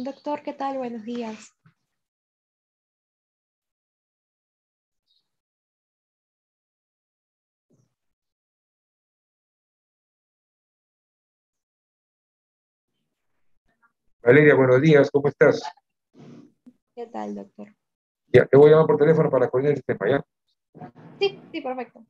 Doctor, ¿qué tal? Buenos días. Valeria, buenos días, ¿cómo estás? ¿Qué tal, doctor? Ya, te voy a llamar por teléfono para coordinar este tema, ¿ya? Sí, sí, perfecto.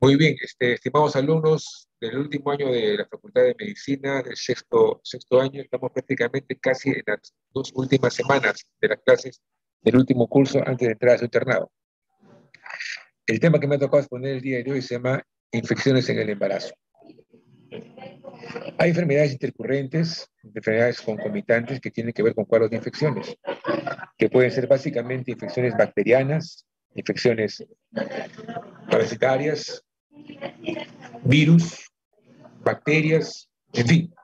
Muy bien, este, estimados alumnos del último año de la Facultad de Medicina, del sexto, sexto año, estamos prácticamente casi en las dos últimas semanas de las clases del último curso antes de entrar a su internado. El tema que me ha tocado exponer el día de hoy se llama infecciones en el embarazo. Hay enfermedades intercurrentes, enfermedades concomitantes que tienen que ver con cuadros de infecciones, que pueden ser básicamente infecciones bacterianas, infecciones parasitarias, virus, bacterias, en fin,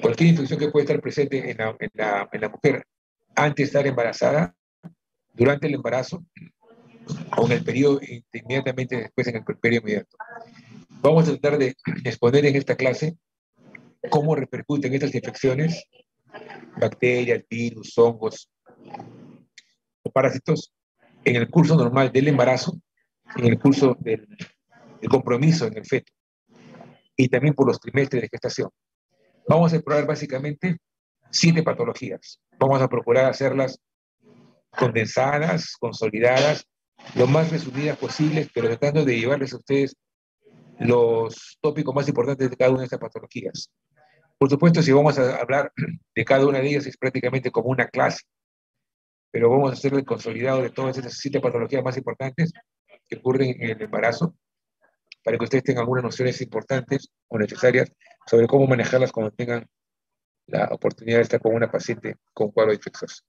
cualquier infección que puede estar presente en la, mujer antes de estar embarazada, durante el embarazo o en el periodo inmediatamente después en el periodo inmediato. Vamos a tratar de exponer en esta clase cómo repercuten estas infecciones, bacterias, virus, hongos o parásitos en el curso normal del embarazo, en el curso del el compromiso en el feto y también por los trimestres de gestación. Vamos a explorar básicamente siete patologías. Vamos a procurar hacerlas condensadas, consolidadas, lo más resumidas posibles, pero tratando de llevarles a ustedes los tópicos más importantes de cada una de estas patologías. Por supuesto, si vamos a hablar de cada una de ellas es prácticamente como una clase, pero vamos a hacer el consolidado de todas esas siete patologías más importantes que ocurren en el embarazo para que ustedes tengan algunas nociones importantes o necesarias sobre cómo manejarlas cuando tengan la oportunidad de estar con una paciente con cuadro infeccioso.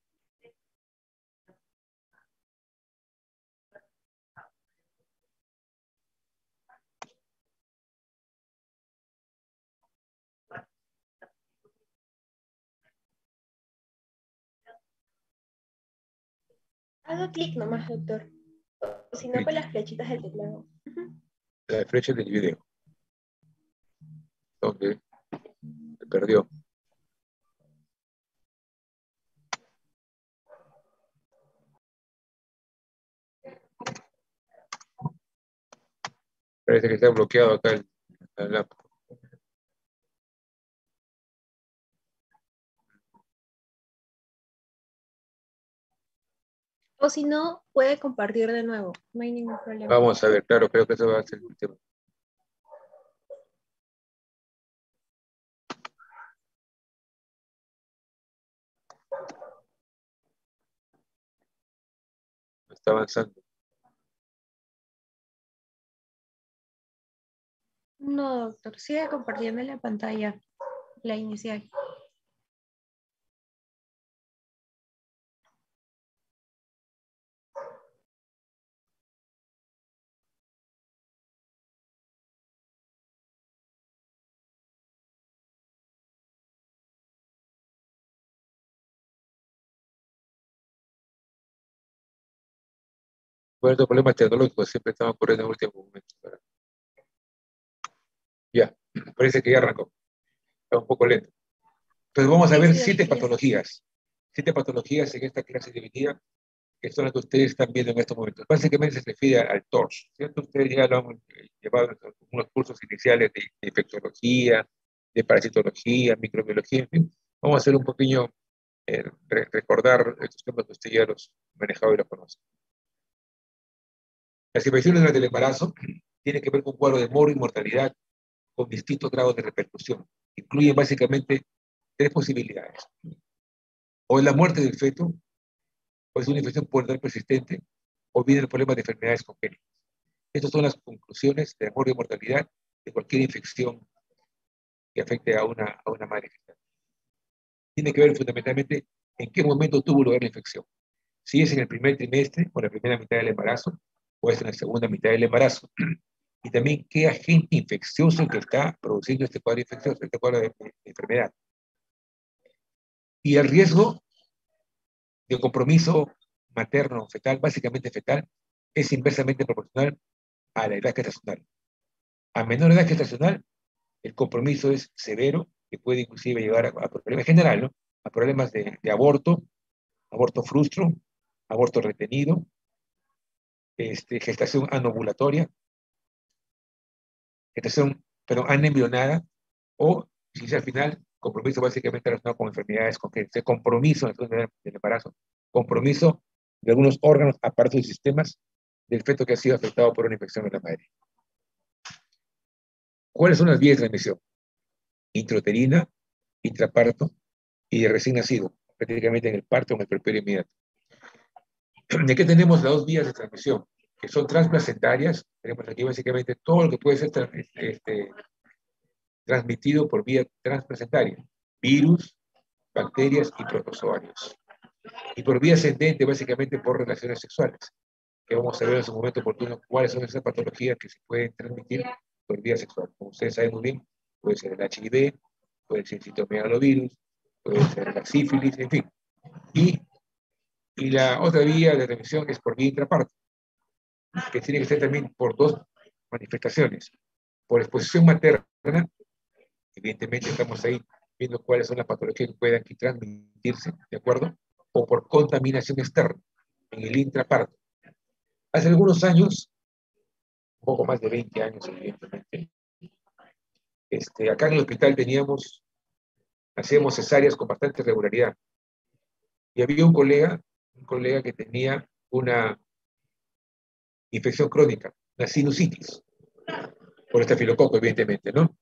Hago clic nomás, doctor. O si no, con las flechitas del teclado. La flecha del video. ¿Dónde? Se perdió. Parece que está bloqueado acá el, el. O si no, puede compartir de nuevo. No hay ningún problema. Vamos a ver, claro, creo que eso va a ser el tema. Está avanzando. No, doctor. Sigue compartiendo la pantalla, la inicial. Estos problemas tecnológicos siempre están ocurriendo en el último momento. ¿verdad? Ya, parece que ya arrancó. Está un poco lento. Entonces vamos a ver siete patologías. Siete patologías en esta clase dividida, que son las que ustedes están viendo en estos momentos. Básicamente se refiere al TORCH, ¿cierto? Ustedes ya lo han eh, llevado en unos cursos iniciales de, de infectología, de parasitología, microbiología, en fin. Vamos a hacer un pequeño, eh, re- recordar estos temas que usted ya los ha manejado y los conoce. Las infecciones durante el embarazo tienen que ver con un cuadro de moro y mortalidad con distintos grados de repercusión. Incluyen básicamente tres posibilidades. O es la muerte del feto, o es una infección puertal persistente, o bien el problema de enfermedades congénitas. Estas son las conclusiones de moro y mortalidad de cualquier infección que afecte a una, a una madre. Tiene que ver fundamentalmente en qué momento tuvo lugar la infección. Si es en el primer trimestre o la primera mitad del embarazo, o es en la segunda mitad del embarazo. Y también qué agente infeccioso que está produciendo este cuadro infeccioso, este cuadro de, de enfermedad. Y el riesgo de compromiso materno fetal, básicamente fetal, es inversamente proporcional a la edad gestacional. A menor edad gestacional, el compromiso es severo, que puede inclusive llevar a, a problemas en general, ¿no? A problemas de, de aborto, aborto frustro, aborto retenido, este, gestación anovulatoria, gestación, pero anembrionada, o al final, compromiso básicamente relacionado con enfermedades congénitas, compromiso en el del embarazo, compromiso de algunos órganos, aparatos y sistemas del feto que ha sido afectado por una infección en la madre. ¿Cuáles son las vías de transmisión? Intrauterina, intraparto y de recién nacido, prácticamente en el parto o en el perperio inmediato. ¿De qué tenemos las dos vías de transmisión? Que son transplacentarias. Tenemos aquí básicamente todo lo que puede ser tra- este, transmitido por vía transplacentaria. Virus, bacterias y protozoarios. Y por vía ascendente, básicamente por relaciones sexuales. Que vamos a ver en su momento oportuno cuáles son esas patologías que se pueden transmitir por vía sexual. Como ustedes saben muy bien, puede ser el HIV, puede ser el citomegalovirus, puede ser la sífilis, en fin. Y y la otra vía de transmisión es por vía intraparto, que tiene que ser también por dos manifestaciones. Por exposición materna, evidentemente estamos ahí viendo cuáles son las patologías que puedan aquí transmitirse, ¿de acuerdo? O por contaminación externa, en el intraparto. Hace algunos años, un poco más de 20 años, evidentemente, este, acá en el hospital teníamos, hacíamos cesáreas con bastante regularidad. Y había un colega un colega que tenía una infección crónica, una sinusitis, por estafilococo, evidentemente, ¿no?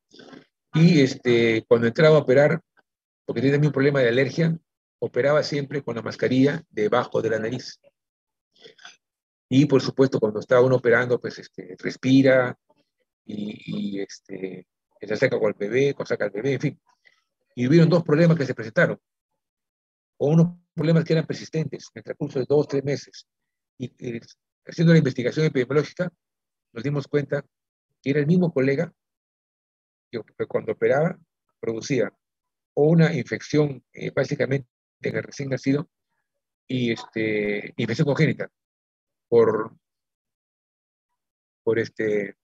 Y este, cuando entraba a operar, porque tenía también un problema de alergia, operaba siempre con la mascarilla debajo de la nariz. Y por supuesto, cuando estaba uno operando, pues este, respira y, y este, se acerca con el bebé, con saca al bebé, en fin. Y hubieron dos problemas que se presentaron. O unos problemas que eran persistentes en el transcurso de dos, tres meses. Y, haciendo la investigación epidemiológica, nos dimos cuenta que era el mismo colega que, cuando operaba producía o una infección eh, básicamente en el recién nacido y este, infección congénita por, por, este,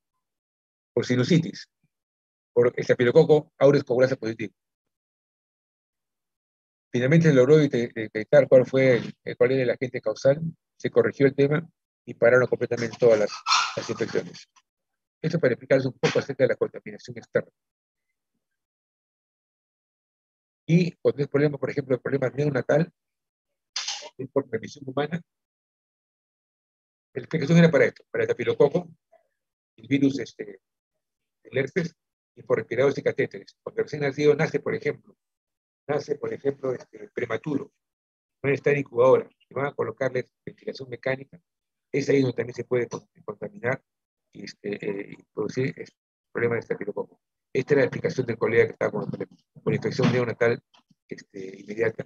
por sinusitis, por estafilococo aureus coagulasa positivo. Finalmente logró detectar cuál fue el, cuál era el agente causal, se corrigió el tema y pararon completamente todas las, las infecciones. Esto para explicarles un poco acerca de la contaminación externa. Y cuando es problema, por ejemplo, el problema neonatal, por transmisión humana, la explicación era para esto, para el tafilococo, el virus este, el herpes, y por respiradores y catéteres. Cuando el recién nacido nace, por ejemplo, nace, por ejemplo, este, prematuro, no está en incubadora, y van a colocarle ventilación mecánica, es ahí donde también se puede contaminar y, este, eh, producir este, problemas de estafilococo. Esta era la explicación del colega que estaba con, con infección neonatal este, inmediata.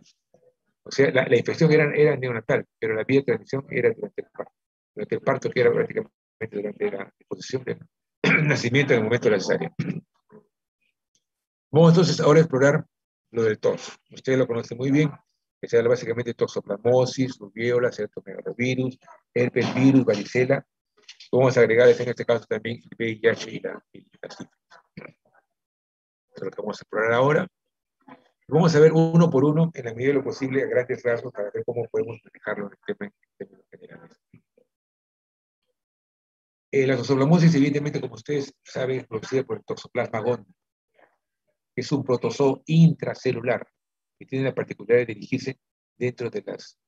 O sea, la, la, infección era, era neonatal, pero la vía de transmisión era durante el parto. Durante el parto, que era prácticamente durante la exposición del nacimiento en el momento de la cesárea. Vamos entonces ahora a explorar lo del tos. Ustedes lo conocen muy bien, que se habla básicamente de toxoplasmosis, rubiola, ceratomegavirus, herpes virus, varicela. Vamos a agregar en este caso también el VIH y la, y la. Eso es lo que vamos a explorar ahora. Vamos a ver uno por uno, en la medida de lo posible, a grandes rasgos, para ver cómo podemos manejarlo en el tema en términos generales. Eh, la toxoplasmosis, evidentemente, como ustedes saben, es producida por el toxoplasma gondii es un protozoo intracelular que tiene la particularidad de dirigirse dentro de las,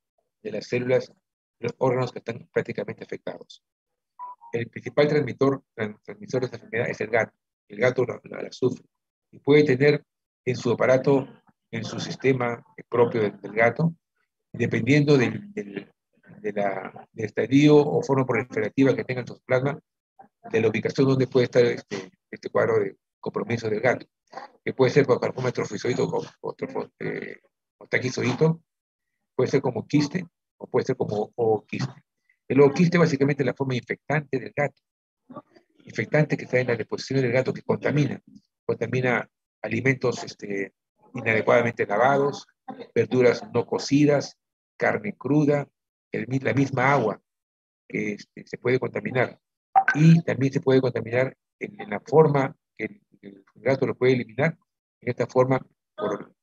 de las células, los órganos que están prácticamente afectados. El principal transmisor, de esta enfermedad es el gato. El gato la, sufre y puede tener en su aparato, en su sistema propio del, gato, dependiendo del, del, de la, del estadio o forma proliferativa que tenga el toxoplasma, de la ubicación donde puede estar este, este cuadro de compromiso del gato que puede ser por carcoma trofizoito o, o, eh, o taquizoito, puede ser como quiste o puede ser como quiste. El quiste básicamente es la forma infectante del gato, infectante que está en la deposición del gato que contamina, contamina alimentos este, inadecuadamente lavados, verduras no cocidas, carne cruda, el, la misma agua que este, se puede contaminar. Y también se puede contaminar en, en la forma que gato lo puede eliminar en esta forma por,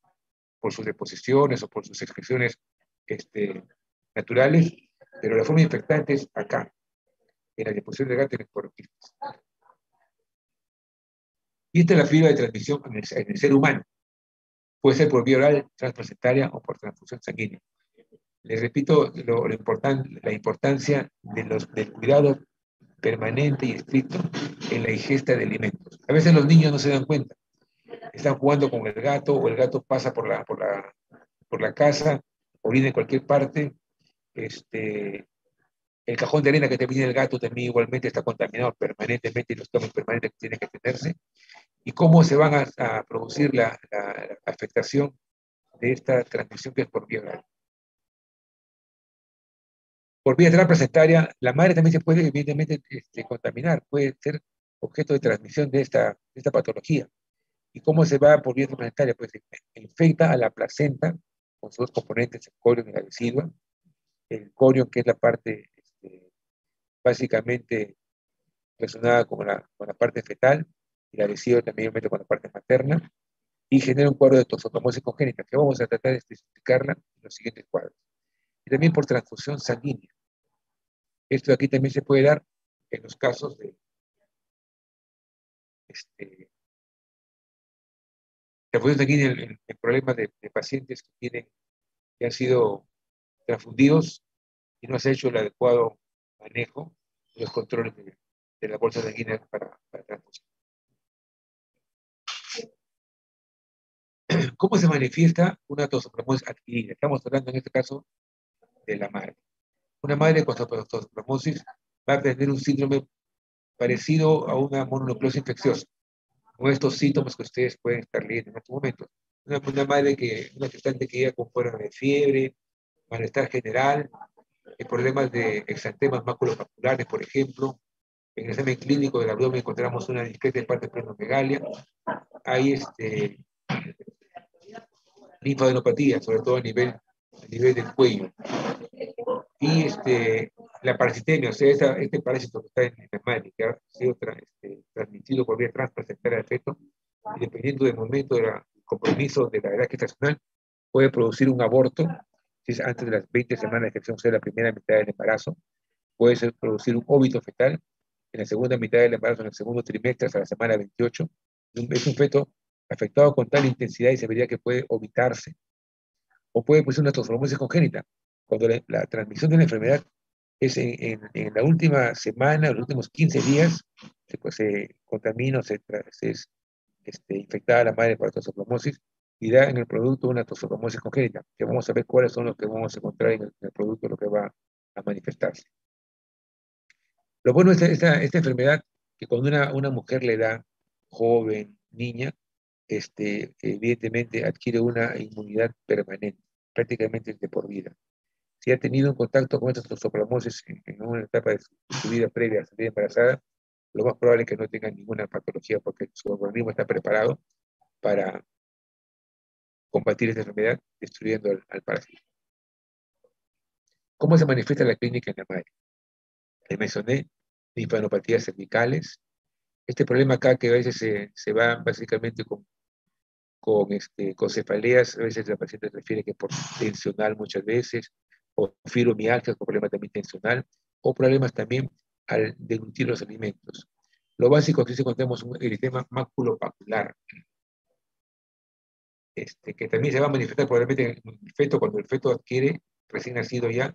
por sus deposiciones o por sus excreciones este, naturales, pero la forma infectante es acá, en la deposición del gato en el Y esta es la fibra de transmisión en el, ser humano. Puede ser por vía oral, transplacentaria o por transfusión sanguínea. Les repito lo, la importancia de los, del cuidado permanente y estricto en la ingesta de alimentos. A veces los niños no se dan cuenta. Están jugando con el gato o el gato pasa por la, por la, por la casa, orina en cualquier parte. Este, el cajón de arena que te viene el gato también igualmente está contaminado permanentemente y los tomas permanentes que tienen que tenerse. Y cómo se van a, producir la, la, afectación de esta transmisión que es por vía oral por vía transplacentaria, la madre también se puede evidentemente este, contaminar, puede ser objeto de transmisión de esta, esta patología. ¿Y cómo se va por vía transplacentaria? Pues infecta a la placenta con sus dos componentes, el corion y la decidua. El corion, que es la parte este, básicamente relacionada con la, con la parte fetal, y la decidua también con la parte materna, y genera un cuadro de toxoplasmosis congénita, que vamos a tratar de especificarla en los siguientes cuadros. Y también por transfusión sanguínea. Esto aquí también se puede dar en los casos de este, aquí en, el problema de, pacientes que tienen que han sido transfundidos y no se ha hecho el adecuado manejo de los controles de, la bolsa sanguínea para, para transfusión. ¿Cómo se manifiesta una toxoplasmosis adquirida? Estamos hablando en este caso de la madre una madre con toxoplasmosis va a tener un síndrome parecido a una mononucleosis infecciosa, con estos síntomas que ustedes pueden estar leyendo en este momento. Una, madre que, una gestante que llega con problemas de fiebre, malestar general, eh, problemas de exantemas maculopapulares, por ejemplo. En el examen clínico del abdomen encontramos una discreta parte plenomegalia. Hay este, linfadenopatía, sobre todo a nivel, a nivel del cuello y este, la parasitemia, o sea, este parásito que está en la madre, que ha sido este, transmitido por vía transplacentaria de feto, dependiendo del momento del compromiso de la edad gestacional, puede producir un aborto, si es antes de las 20 semanas de gestación, o sea, la primera mitad del embarazo, puede ser producir un óbito fetal, en la segunda mitad del embarazo, en el segundo trimestre, hasta la semana 28. Es un feto afectado con tal intensidad y severidad que puede omitarse. O puede ser una transformación congénita, cuando la, transmisión de la enfermedad es en, la última semana, los últimos 15 días, se, pues, se contamina o se, es este, infectada la madre por toxoplasmosis y da en el producto una toxoplasmosis congénita, que vamos a ver cuáles son los que vamos a encontrar en el, producto, lo que va a manifestarse. Lo bueno es esta, esta enfermedad, que cuando una, una mujer le da, joven, niña, este, evidentemente adquiere una inmunidad permanente, prácticamente de por vida. Si ha tenido un contacto con estas toxoplasmosis en, una etapa de su, vida previa a salir embarazada, lo más probable es que no tenga ninguna patología porque su organismo está preparado para combatir esta enfermedad destruyendo al, parásito. ¿Cómo se manifiesta la clínica en la madre? Le mencioné linfanopatías cervicales. Este problema acá que a veces se, se va básicamente con, con, este, con cefaleas, a veces la paciente refiere que por tensional muchas veces, o fibromialgia, con problema también tensional, o problemas también al deglutir los alimentos. Lo básico es que encontramos un eritema maculopacular, este, que también se va a manifestar probablemente en el feto cuando el feto adquiere, recién nacido ya,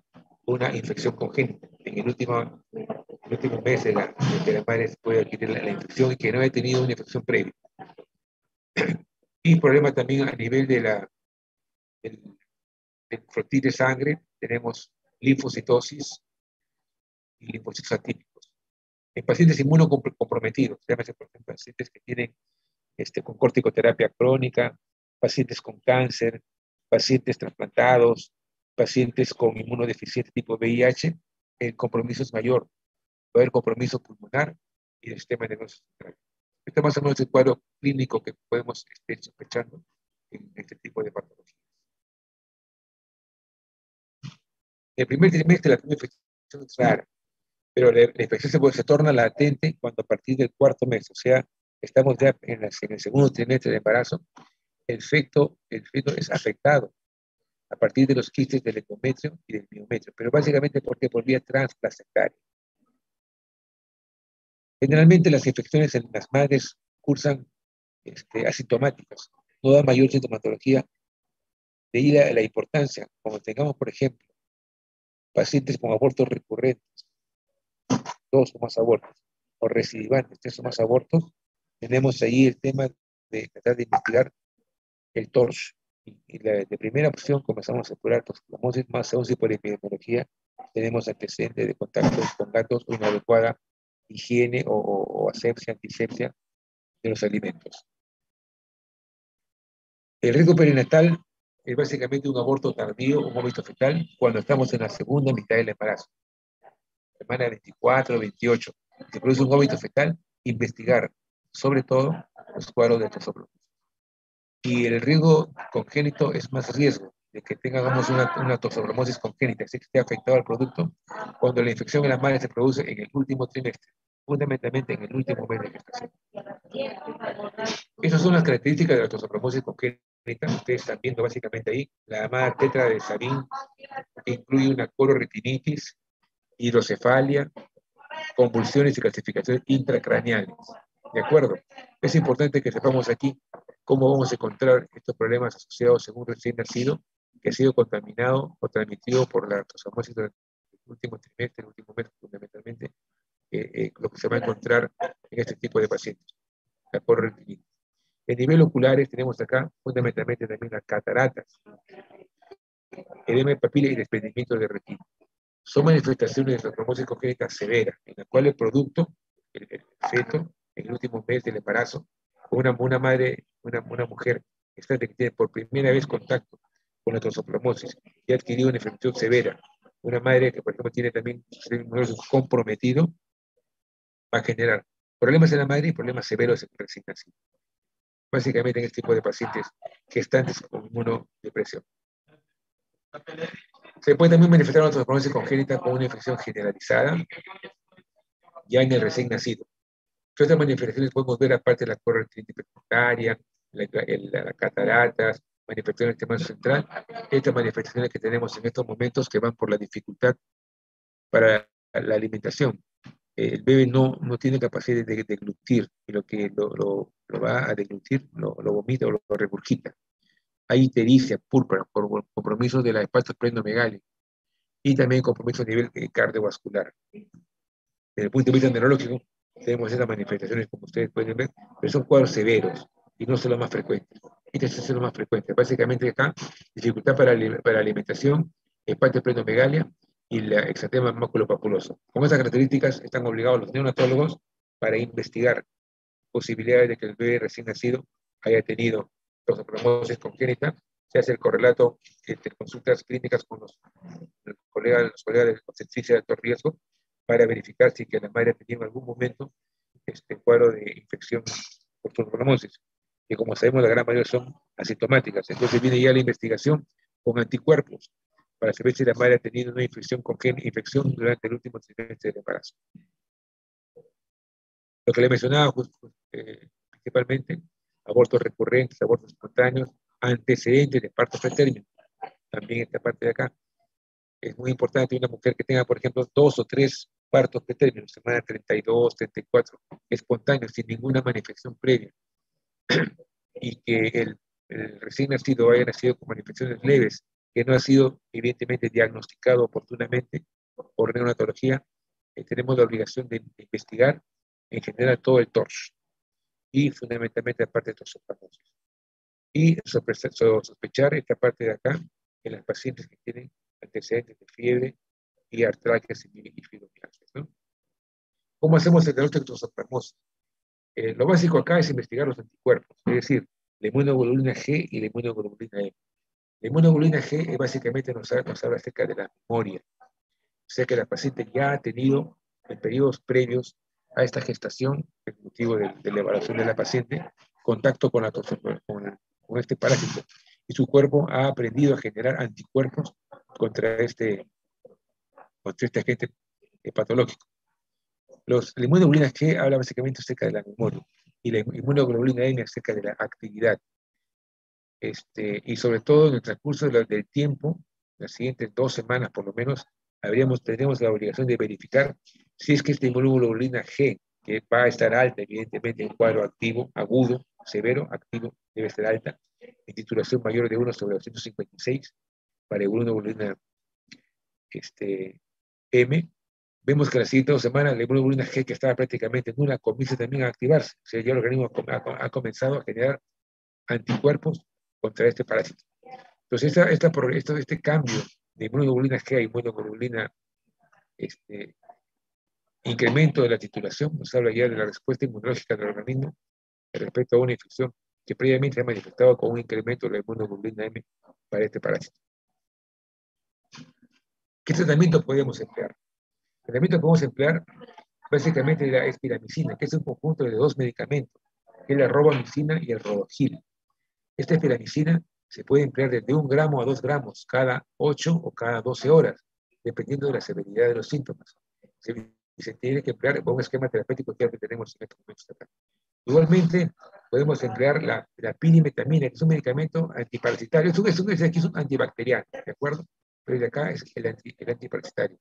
una infección congénita. En el último, el último mes de la, de la madre puede adquirir la, infección y que no haya tenido una infección previa. Y problema también a nivel de la del, del de sangre, tenemos linfocitosis y linfocitos atípicos. En pacientes inmunocomprometidos, llámese pacientes que tienen este, con corticoterapia crónica, pacientes con cáncer, pacientes trasplantados, pacientes con inmunodeficiente tipo VIH, el compromiso es mayor. Va a haber compromiso pulmonar y el sistema nervioso central. Este es más o menos el cuadro clínico que podemos estar sospechando en este tipo de patologías. El primer trimestre la primera infección es rara, pero la, infección se, se, torna latente cuando a partir del cuarto mes, o sea, estamos ya en, en el segundo trimestre de embarazo, el feto, el feto es afectado a partir de los quistes del endometrio y del miometrio, pero básicamente porque por vía transplacentaria. Generalmente las infecciones en las madres cursan este, asintomáticas, no da mayor sintomatología de ahí la, importancia, como tengamos, por ejemplo, pacientes con abortos recurrentes, dos o más abortos, o recidivantes, tres o más abortos, tenemos ahí el tema de tratar de investigar el torso. Y, la, de primera opción comenzamos a curar toxicomosis, más aún si por epidemiología tenemos antecedentes de contactos con gatos o inadecuada higiene o, o, asepsia, antisepsia de los alimentos. El riesgo perinatal es básicamente un aborto tardío, un vómito fetal, cuando estamos en la segunda mitad del embarazo. Semana 24, 28. Se produce un vómito fetal, investigar sobre todo los cuadros de toxoplasmosis y el riesgo congénito es más riesgo de que tengamos una, una toxoplasmosis congénita, que esté afectado al producto cuando la infección en la madre se produce en el último trimestre, fundamentalmente en el último mes de gestación. Esas son las características de la toxoplasmosis congénita. Ustedes están viendo básicamente ahí la llamada tetra de Sabin, que incluye una coloretinitis, hidrocefalia, convulsiones y clasificaciones intracraneales. ¿De acuerdo? Es importante que sepamos aquí cómo vamos a encontrar estos problemas asociados un recién nacido que ha sido contaminado o transmitido por la toxoplasmosis durante el último trimestre, el último mes fundamentalmente, eh, eh, lo que se va a encontrar en este tipo de pacientes, la En nivel oculares tenemos acá fundamentalmente también las cataratas, edema de papila y desprendimiento de retina. Son manifestaciones de la trombosis congénita severa, en la cual el producto, el feto, en el último mes del embarazo, una, una madre, una, una mujer que tiene por primera vez contacto con la toxoplasmosis y ha adquirido una infección severa, una madre que por ejemplo tiene también un comprometido, va a generar problemas en la madre y problemas severos en el recién nacido. Básicamente en este tipo de pacientes gestantes con inmunodepresión. Se puede también manifestar la toxoplasmosis congénita con una infección generalizada ya en el recién nacido. Estas manifestaciones podemos ver aparte de la corriente hipertentaria, la, la, cataratas, manifestaciones del tema central, estas manifestaciones que tenemos en estos momentos que van por la dificultad para la alimentación, el bebé no, no tiene capacidad de deglutir, y lo que lo, lo, va a deglutir lo, lo, vomita o lo, regurgita. Hay ictericia púrpura por compromiso de la espasmopredomegalia y también compromiso a nivel eh, cardiovascular. Desde el punto de vista neurológico, tenemos estas manifestaciones, como ustedes pueden ver, pero son cuadros severos y no son los más frecuentes. Estos son los más frecuentes. Básicamente acá, dificultad para, para alimentación, espasmopredomegalia y la exantema maculopapuloso. Con estas características están obligados los neonatólogos para investigar posibilidades de que el bebé recién nacido haya tenido toxoplasmosis congénita. Se hace el correlato entre consultas clínicas con los colegas, los colegas de obstetricia de alto riesgo para verificar si que la madre ha tenido en algún momento este cuadro de infección por toxoplasmosis, que como sabemos la gran mayoría son asintomáticas. Entonces viene ya la investigación con anticuerpos para saber si la madre ha tenido una infección con infección durante el último trimestre del embarazo. Lo que le mencionaba eh, principalmente, abortos recurrentes, abortos espontáneos, antecedentes de parto pretérmino. También esta parte de acá. Es muy importante una mujer que tenga, por ejemplo, dos o tres partos pretérminos, semana 32, 34, espontáneos, sin ninguna manifestación previa. Y que el, el recién nacido haya nacido con manifestaciones leves que no ha sido evidentemente diagnosticado oportunamente por neonatología, eh, tenemos la obligación de, investigar en general todo el torso y fundamentalmente la parte de toxoplasmosis. Y sospechar esta parte de acá en las pacientes que tienen antecedentes de fiebre y artralgias y fibromialgias. ¿no? ¿Cómo hacemos el diagnóstico de? Eh, lo básico acá es investigar los anticuerpos, es decir, la inmunoglobulina G y la inmunoglobulina M. La inmunoglobulina G básicamente nos, habla acerca de la memoria. O sea que la paciente ya ha tenido en periodos previos a esta gestación, el motivo de, la evaluación de la paciente, contacto con, la, este parásito. Y su cuerpo ha aprendido a generar anticuerpos contra este, contra este agente patológico. Los, la inmunoglobulina G habla básicamente acerca de la memoria y la inmunoglobulina M acerca de la actividad. Este, y sobre todo en el transcurso del tiempo, las siguientes dos semanas por lo menos, habríamos, tendríamos la obligación de verificar si es que esta inmunoglobulina G, que va a estar alta, evidentemente, en cuadro activo, agudo, severo, activo, debe estar alta, en titulación mayor de 1 sobre 256, para inmunoglobulina este, M, vemos que la siguiente dos semanas la inmunoglobulina G, que estaba prácticamente nula, comienza también a activarse. O sea, ya el organismo ha comenzado a generar anticuerpos contra este parásito. Entonces, esta, esta, este cambio de inmunoglobulina G a inmunoglobulina, este, incremento de la titulación, nos habla ya de la respuesta inmunológica del organismo respecto a una infección que previamente se ha manifestado con un incremento de la inmunoglobulina M para este parásito. ¿Qué tratamiento podemos emplear? Tratamiento que podemos emplear básicamente la espiramicina, que es un conjunto de dos medicamentos, que es la robamicina y el robogil. Esta espiramicina se puede emplear desde un gramo a dos gramos cada 8 o cada 12 horas, dependiendo de la severidad de los síntomas. Se, se tiene que emplear con un esquema terapéutico que tenemos en estos momentos. Igualmente, podemos emplear la, la pinimetamina, que es un medicamento antiparasitario. Es un, es un, es un antibacteriano, ¿de acuerdo? Pero de acá es el, anti, el antiparasitario,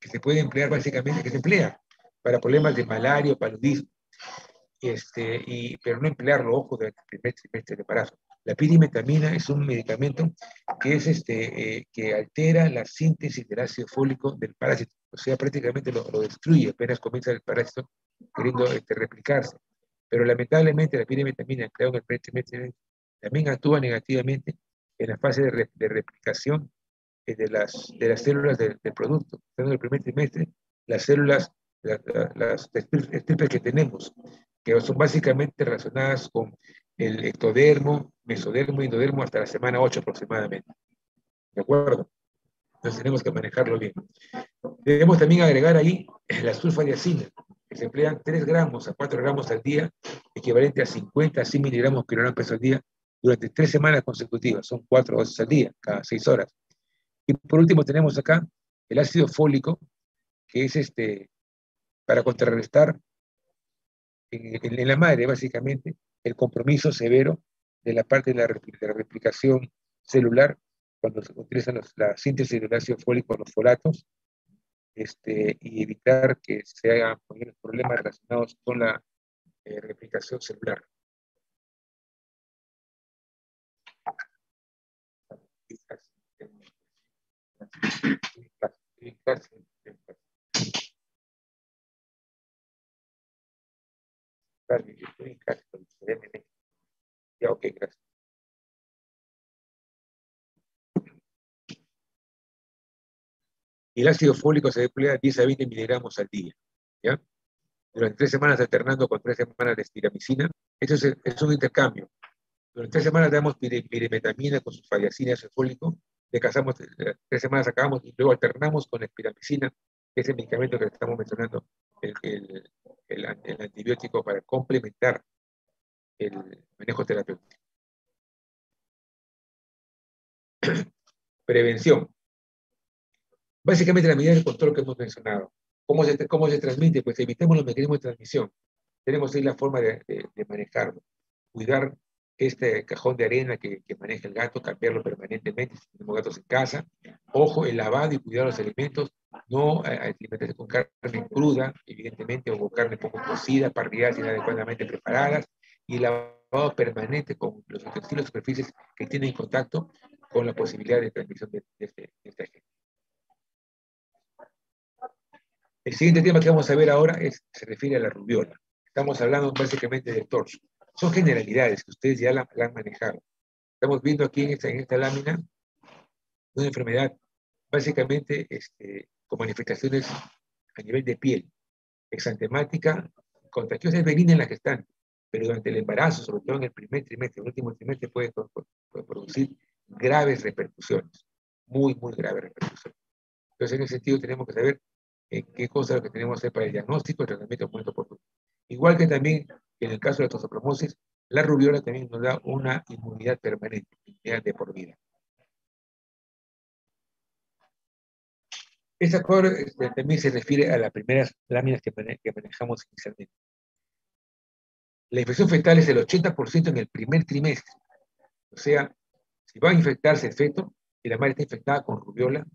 que se puede emplear básicamente, que se emplea para problemas de malaria o paludismo este, y, pero no emplearlo, ojo, durante el primer trimestre de embarazo. La pirimetamina es un medicamento que, es este, eh, que altera la síntesis del ácido fólico del parásito, o sea, prácticamente lo, lo destruye apenas comienza el parásito queriendo este, replicarse. Pero lamentablemente la pirimetamina empleada en el primer trimestre también actúa negativamente en la fase de, de replicación de, las, de las células del, del producto. En el primer trimestre, las células, las, las estripes que tenemos que son básicamente relacionadas con el ectodermo, mesodermo y endodermo hasta la semana 8 aproximadamente. ¿De acuerdo? Entonces tenemos que manejarlo bien. Debemos también agregar ahí la sulfadiacina, que se emplean 3 gramos a 4 gramos al día, equivalente a 50 a 100 miligramos kilogramos peso al día, durante 3 semanas consecutivas. Son 4 dosis al día, cada 6 horas. Y por último tenemos acá el ácido fólico, que es este, para contrarrestar en, la madre, básicamente, el compromiso severo de la parte de la, replicación celular, cuando se utilizan la síntesis del ácido fólico, los folatos, este, y evitar que se hagan problemas relacionados con la eh, replicación celular. Ya, ok, gracias. Y el ácido fólico se emplea 10 a 20 miligramos al día. ¿ya? Durante tres semanas alternando con tres semanas de estiramicina. Eso es, es un intercambio. Durante tres semanas damos pirimetamina con sulfadiacina y ácido fólico. Descansamos eh, tres semanas, acabamos y luego alternamos con espiramicina, que es el medicamento que estamos mencionando, el, el, el, antibiótico para complementar el manejo terapéutico. Prevención. Básicamente la medida de control que hemos mencionado. ¿Cómo se, cómo se transmite? Pues evitemos los mecanismos de transmisión. Tenemos ahí la forma de, de, manejarlo. Cuidar este cajón de arena que, que, maneja el gato, cambiarlo permanentemente si tenemos gatos en casa. Ojo, el lavado y cuidar los alimentos, no alimentarse con carne cruda, evidentemente, o con carne poco cocida, parrilladas inadecuadamente preparadas, y el lavado permanente con los utensilios superficies que tienen contacto con la posibilidad de transmisión de, de este, de este agente. El siguiente tema que vamos a ver ahora es, se refiere a la rubiola. Estamos hablando básicamente del torso. Son generalidades que ustedes ya la, han manejado. Estamos viendo aquí en esta, en esta lámina una enfermedad básicamente este, con manifestaciones a nivel de piel, exantemática, contagiosa, es benigna en la están, pero durante el embarazo, sobre todo en el primer trimestre, el último trimestre, puede, puede producir graves repercusiones, muy, muy graves repercusiones. Entonces, en ese sentido, tenemos que saber qué cosa lo que tenemos que hacer para el diagnóstico y tratamiento momento oportuno. Igual que también en el caso de la toxoplasmosis, la rubiola también nos da una inmunidad permanente, inmunidad de por vida. Esta cor este, también se refiere a las primeras láminas que, que manejamos inicialmente. La infección fetal es el 80% en el primer trimestre. O sea, si va a infectarse el feto y la madre está infectada con rubiola,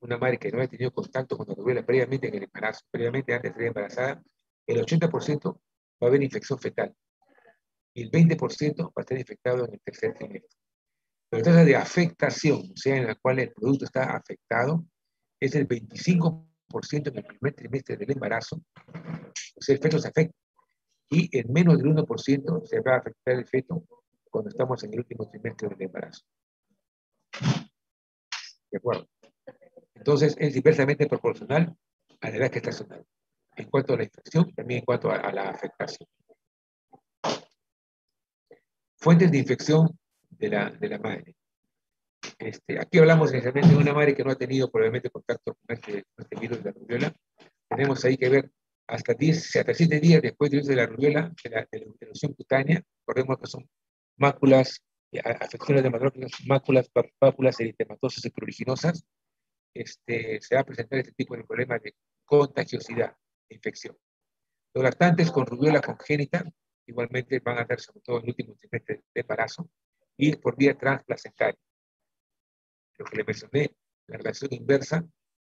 una madre que no haya tenido contacto con la rubiola previamente en el embarazo, previamente antes de ser embarazada, el 80% va a haber infección fetal y el 20% va a estar infectado en el tercer trimestre. La tasa de afectación, o sea, en la cual el producto está afectado, es el 25% en el primer trimestre del embarazo, o sea, el feto se afecta. Y en menos del 1% se va a afectar el feto cuando estamos en el último trimestre del embarazo. ¿De acuerdo? Entonces, es inversamente proporcional a la edad gestacional, en cuanto a la infección, también en cuanto a, la afectación. Fuentes de infección de la, de la madre. Este, aquí hablamos inicialmente de una madre que no ha tenido probablemente contacto con este, este virus de la rubiola. Tenemos ahí que ver hasta 10, hasta 7 días después de la rubiola, de la, de la cutánea, recordemos que son máculas, afecciones dermatológicas, máculas, pápulas eritematosas y pruriginosas, este, se va a presentar este tipo de problemas de contagiosidad, infección. Los lactantes con rubiola congénita igualmente van a dar, sobre todo en el último trimestre de embarazo, y por vía transplacentaria. Lo que le mencioné, la relación inversa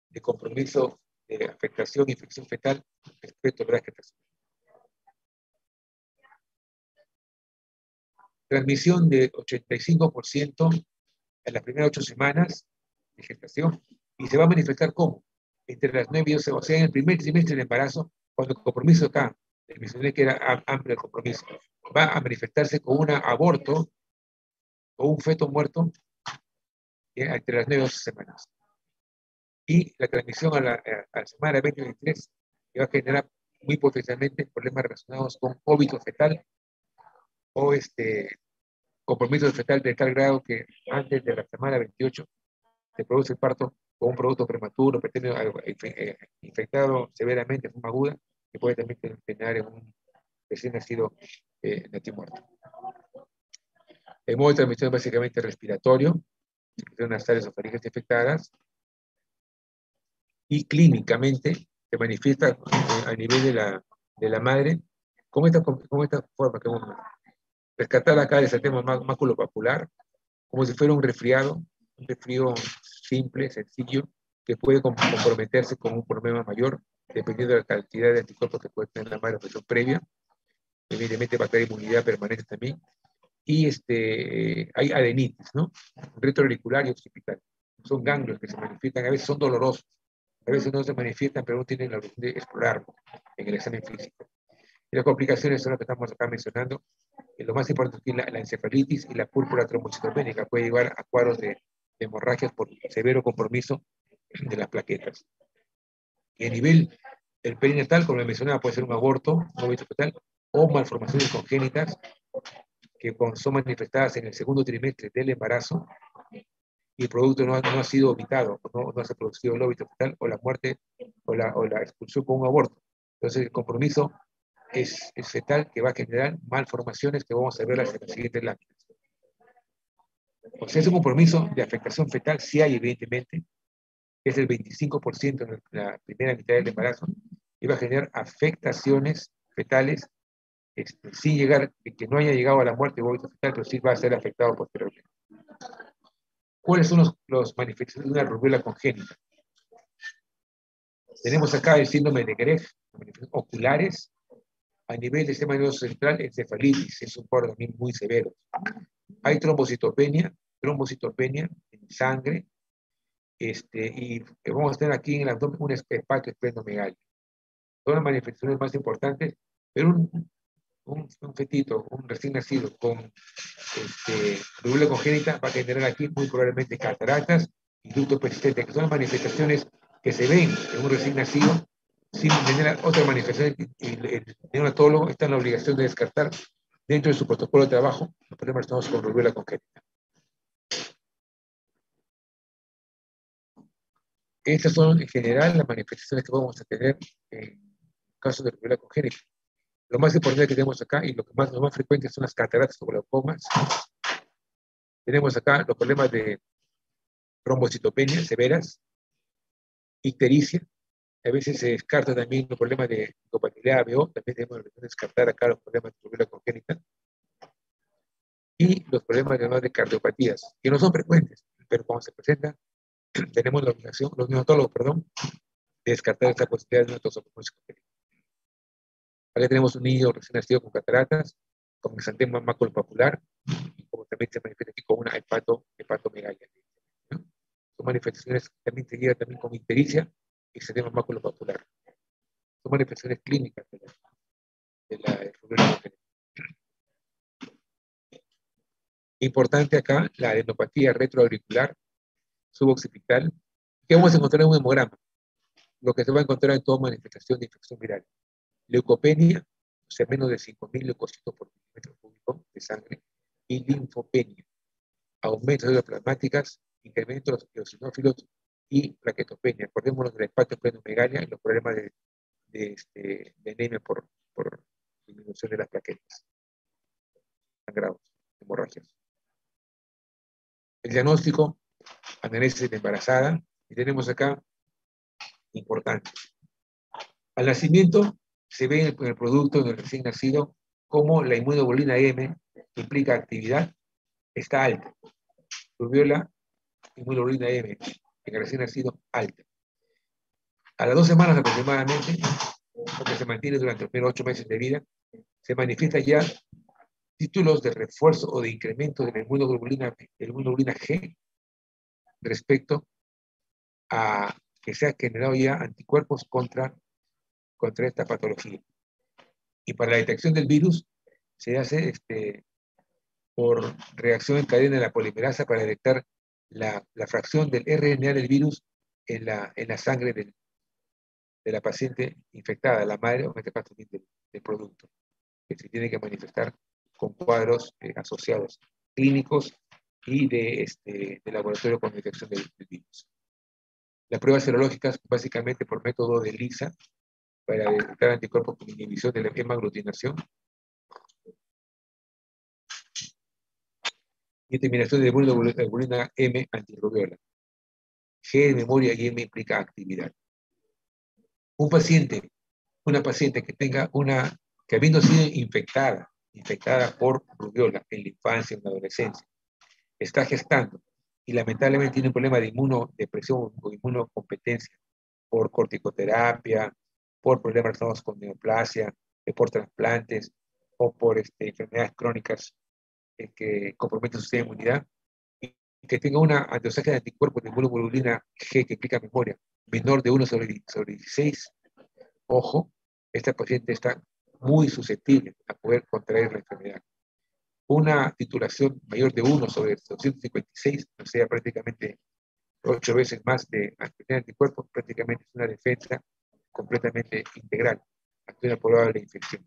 de compromiso de afectación e infección fetal respecto a la gestación. Transmisión de 85% en las primeras ocho semanas de gestación y se va a manifestar cómo? Entre las nueve y o sea, en el primer trimestre del embarazo, cuando el compromiso acá, mencioné que era amplio el compromiso, va a manifestarse con un aborto o un feto muerto entre las nueve y 12 semanas. Y la transmisión a la, a la semana 2023 va a generar muy potencialmente problemas relacionados con óbito fetal o este compromiso fetal de tal grado que antes de la semana 28 se produce el parto con un producto prematuro, eh, infectado severamente de forma aguda, que puede también terminar en un recién nacido eh, muerto. El modo de transmisión es básicamente respiratorio, son las áreas ofaringes infectadas, y clínicamente se manifiesta eh, a nivel de la, de la madre con esta, con esta forma que vamos a rescatar acá el sistema máculo papular, como si fuera un resfriado, un resfrío simple, sencillo, que puede comprometerse con un problema mayor, dependiendo de la cantidad de anticuerpos que puede tener la madre en previa. Evidentemente va a tener inmunidad permanente también. Y este, hay adenitis, ¿no? Retroauricular y occipital. Son ganglios que se manifiestan, a veces son dolorosos, a veces no se manifiestan, pero no tienen la opción de explorarlo en el examen físico. Y las complicaciones son las que estamos acá mencionando. Y lo más importante es la, la encefalitis y la púrpura trombocitopénica puede llevar a cuadros de hemorragias por severo compromiso de las plaquetas. Y a nivel del perinatal, como mencionaba, puede ser un aborto, aborto fetal, o malformaciones congénitas que son manifestadas en el segundo trimestre del embarazo y el producto no, no ha sido evitado, no, no se ha producido el óbito fetal o la muerte o la, o la expulsión con un aborto. Entonces el compromiso es, fetal que va a generar malformaciones que vamos a ver en las siguientes láminas. O sea, es un compromiso de afectación fetal, sí hay evidentemente, es el 25% en la primera mitad del embarazo, y va a generar afectaciones fetales este, sin llegar, que no haya llegado a la muerte o fetal, pero sí va a ser afectado posteriormente. ¿Cuáles son los, los de una rubiola congénita? Tenemos acá el síndrome de Gref, oculares, a nivel del sistema nervioso central, encefalitis, es un cuadro también muy severo. Hay trombocitopenia, trombocitopenia en sangre, este, y vamos a tener aquí en el abdomen un espacio esplenomegalia. Son las manifestaciones más importantes, pero un, un, un, fetito, un recién nacido con este, congénita va a generar aquí muy probablemente cataratas y ducto persistente, que son las manifestaciones que se ven en un recién nacido sin tener otras manifestaciones. El, el neonatólogo está en la obligación de descartar dentro de su protocolo de trabajo los problemas estamos con rubiola congénita. Estas son en general las manifestaciones que vamos a tener en caso de rubiola congénita. Lo más importante que tenemos acá y lo que más, lo más frecuente son las cataratas o glaucomas. Tenemos acá los problemas de trombocitopenia severas, ictericia, a veces se descarta también los problemas de compatibilidad ABO, también tenemos que descartar acá los problemas de rubiola congénita. Y los problemas además de cardiopatías, que no son frecuentes, pero cuando se presentan, tenemos la obligación, los neonatólogos, perdón, de descartar esta posibilidad de una tosopomosis congénita. Acá tenemos un niño recién nacido con cataratas, con exantema maculopapular, y como también se manifiesta aquí con una hepato, hepatomegalia. ¿no? Son manifestaciones que también se llevan también con ictericia y exantema maculopapular. Son manifestaciones clínicas de la, de la Importante acá la adenopatía retroauricular suboccipital, que vamos a encontrar en un hemograma, lo que se va a encontrar en toda manifestación de infección viral. Leucopenia, o sea, menos de 5.000 leucocitos por milímetro cúbico de sangre, y linfopenia, aumento de las plasmáticas, incremento de los eosinófilos y plaquetopenia. Acordémonos de la hepatoesplenomegalia y los problemas de, de, este, de anemia por, por disminución de las plaquetas, sangrados, hemorragias. El diagnóstico, análisis de embarazada, y tenemos acá, importante. Al nacimiento se ve en el producto del recién nacido como la inmunoglobulina M implica actividad, está alta. Rubiola, inmunoglobulina M, en el recién nacido, alta. A las dos semanas aproximadamente, porque se mantiene durante los primeros ocho meses de vida, se manifiesta ya títulos de refuerzo o de incremento de la inmunoglobulina, inmunoglobulina G respecto a que se ha generado ya anticuerpos contra, contra esta patología. Y para la detección del virus se hace este, por reacción en cadena de la polimerasa para detectar la, la fracción del RNA del virus en la, en la sangre del, de la paciente infectada, la madre o en este caso del, del producto, que se tiene que manifestar con cuadros eh, asociados clínicos y de, este, de laboratorio con detección del, del, virus. Las pruebas serológicas, básicamente por método de LISA, para detectar anticuerpos con inhibición de la hemaglutinación. Determinación de hemoglobina M antirrubiola. G de memoria y M implica actividad. Un paciente, una paciente que tenga una, que habiendo sido infectada infectada por rubiola en la infancia, en la adolescencia, está gestando y lamentablemente tiene un problema de inmunodepresión o inmunocompetencia por corticoterapia, por problemas relacionados con neoplasia, por trasplantes o por este, enfermedades crónicas eh, que comprometen su sistema de inmunidad, y que tenga una antidosaje de anticuerpos de inmunoglobulina G que implica memoria menor de 1 sobre, sobre 16, ojo, esta paciente está muy susceptible a poder contraer la enfermedad. Una titulación mayor de 1 sobre 256, o sea, prácticamente 8 veces más de anticuerpos, prácticamente es una defensa completamente integral ante una probable infección.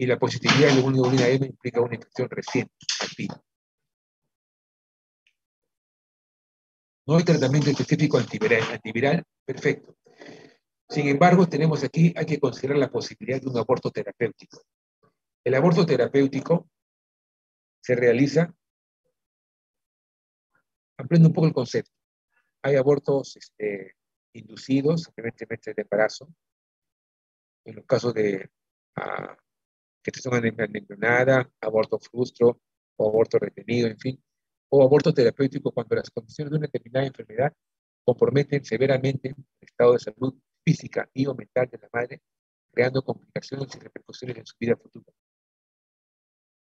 Y la positividad de la inmunoglobulina M implica una infección reciente, activa. No hay tratamiento específico antiviral, perfecto. Sin embargo, tenemos aquí, hay que considerar la posibilidad de un aborto terapéutico. El aborto terapéutico se realiza, ampliando un poco el concepto. Hay abortos este, inducidos, evidentemente de embarazo, en los casos de uh, gestación embrionada, aborto frustro o aborto retenido, en fin, o aborto terapéutico cuando las condiciones de una determinada enfermedad comprometen severamente el estado de salud física y o mental de la madre, creando complicaciones y repercusiones en su vida futura.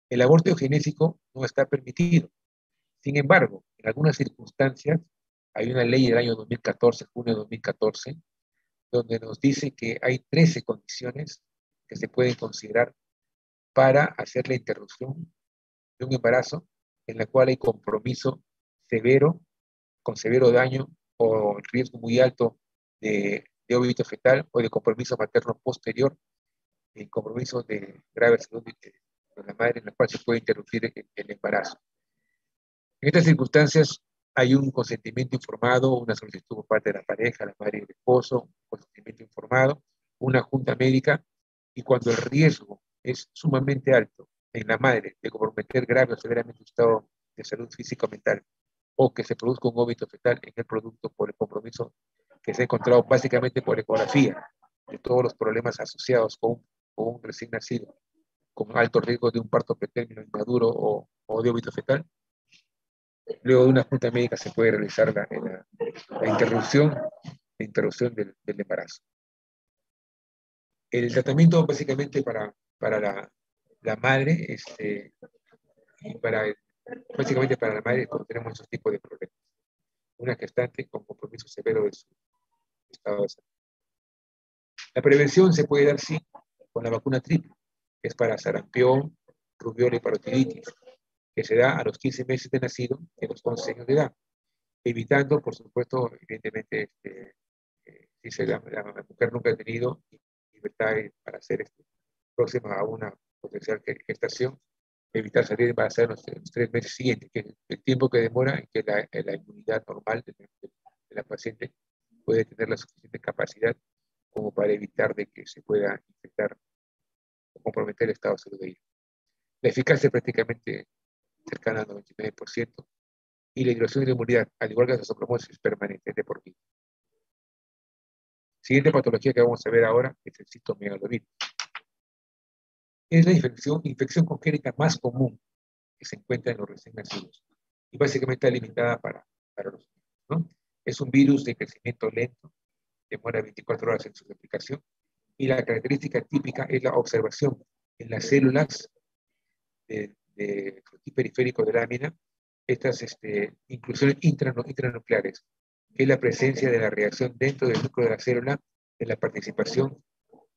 El aborto eugenésico no está permitido. Sin embargo, en algunas circunstancias, hay una ley del año 2014, junio de 2014, donde nos dice que hay 13 condiciones que se pueden considerar para hacer la interrupción de un embarazo en la cual hay compromiso severo, con severo daño o riesgo muy alto de de óbito fetal o de compromiso materno posterior, el compromiso de grave salud de, la madre en la cual se puede interrumpir el, embarazo. En estas circunstancias hay un consentimiento informado, una solicitud por parte de la pareja, la madre y el esposo, un consentimiento informado, una junta médica, y cuando el riesgo es sumamente alto en la madre de comprometer grave o severamente su estado de salud física o mental, o que se produzca un óbito fetal en el producto por el compromiso que se ha encontrado básicamente por ecografía de todos los problemas asociados con, un recién nacido con alto riesgo de un parto pretérmino inmaduro o, o de óbito fetal. Luego de una junta médica se puede realizar la, la, interrupción, la interrupción del, del, embarazo. El tratamiento básicamente para, para la, la madre, este, y para, básicamente para la madre tenemos esos tipos de problemas. Una gestante con compromiso severo de su la prevención se puede dar, sí, con la vacuna triple, que es para sarampión, rubiola y parotiditis, que se da a los 15 meses de nacido en los 11 años de edad, evitando, por supuesto, evidentemente, este, eh, si la, mujer nunca ha tenido libertad para ser este, próxima a una potencial gestación, evitar salir embarazada en los, en los, tres meses siguientes, que es el tiempo que demora en que la, la inmunidad normal de, de la paciente puede tener la suficiente capacidad como para evitar de que se pueda infectar o comprometer el estado de salud de ella. La eficacia es prácticamente cercana al 99% y la duración de la inmunidad, al igual que la sopromosis, es permanente, de por vida. Siguiente patología que vamos a ver ahora es el citomegalovirus. Es la infección, infección congénita más común que se encuentra en los recién nacidos y básicamente está limitada para, para los niños. ¿no? Es un virus de crecimiento lento, demora 24 horas en su replicación, y la característica típica es la observación en las células de, de periférico de lámina, estas este, inclusiones intranucleares, que es la presencia de la reacción dentro del núcleo de la célula de la participación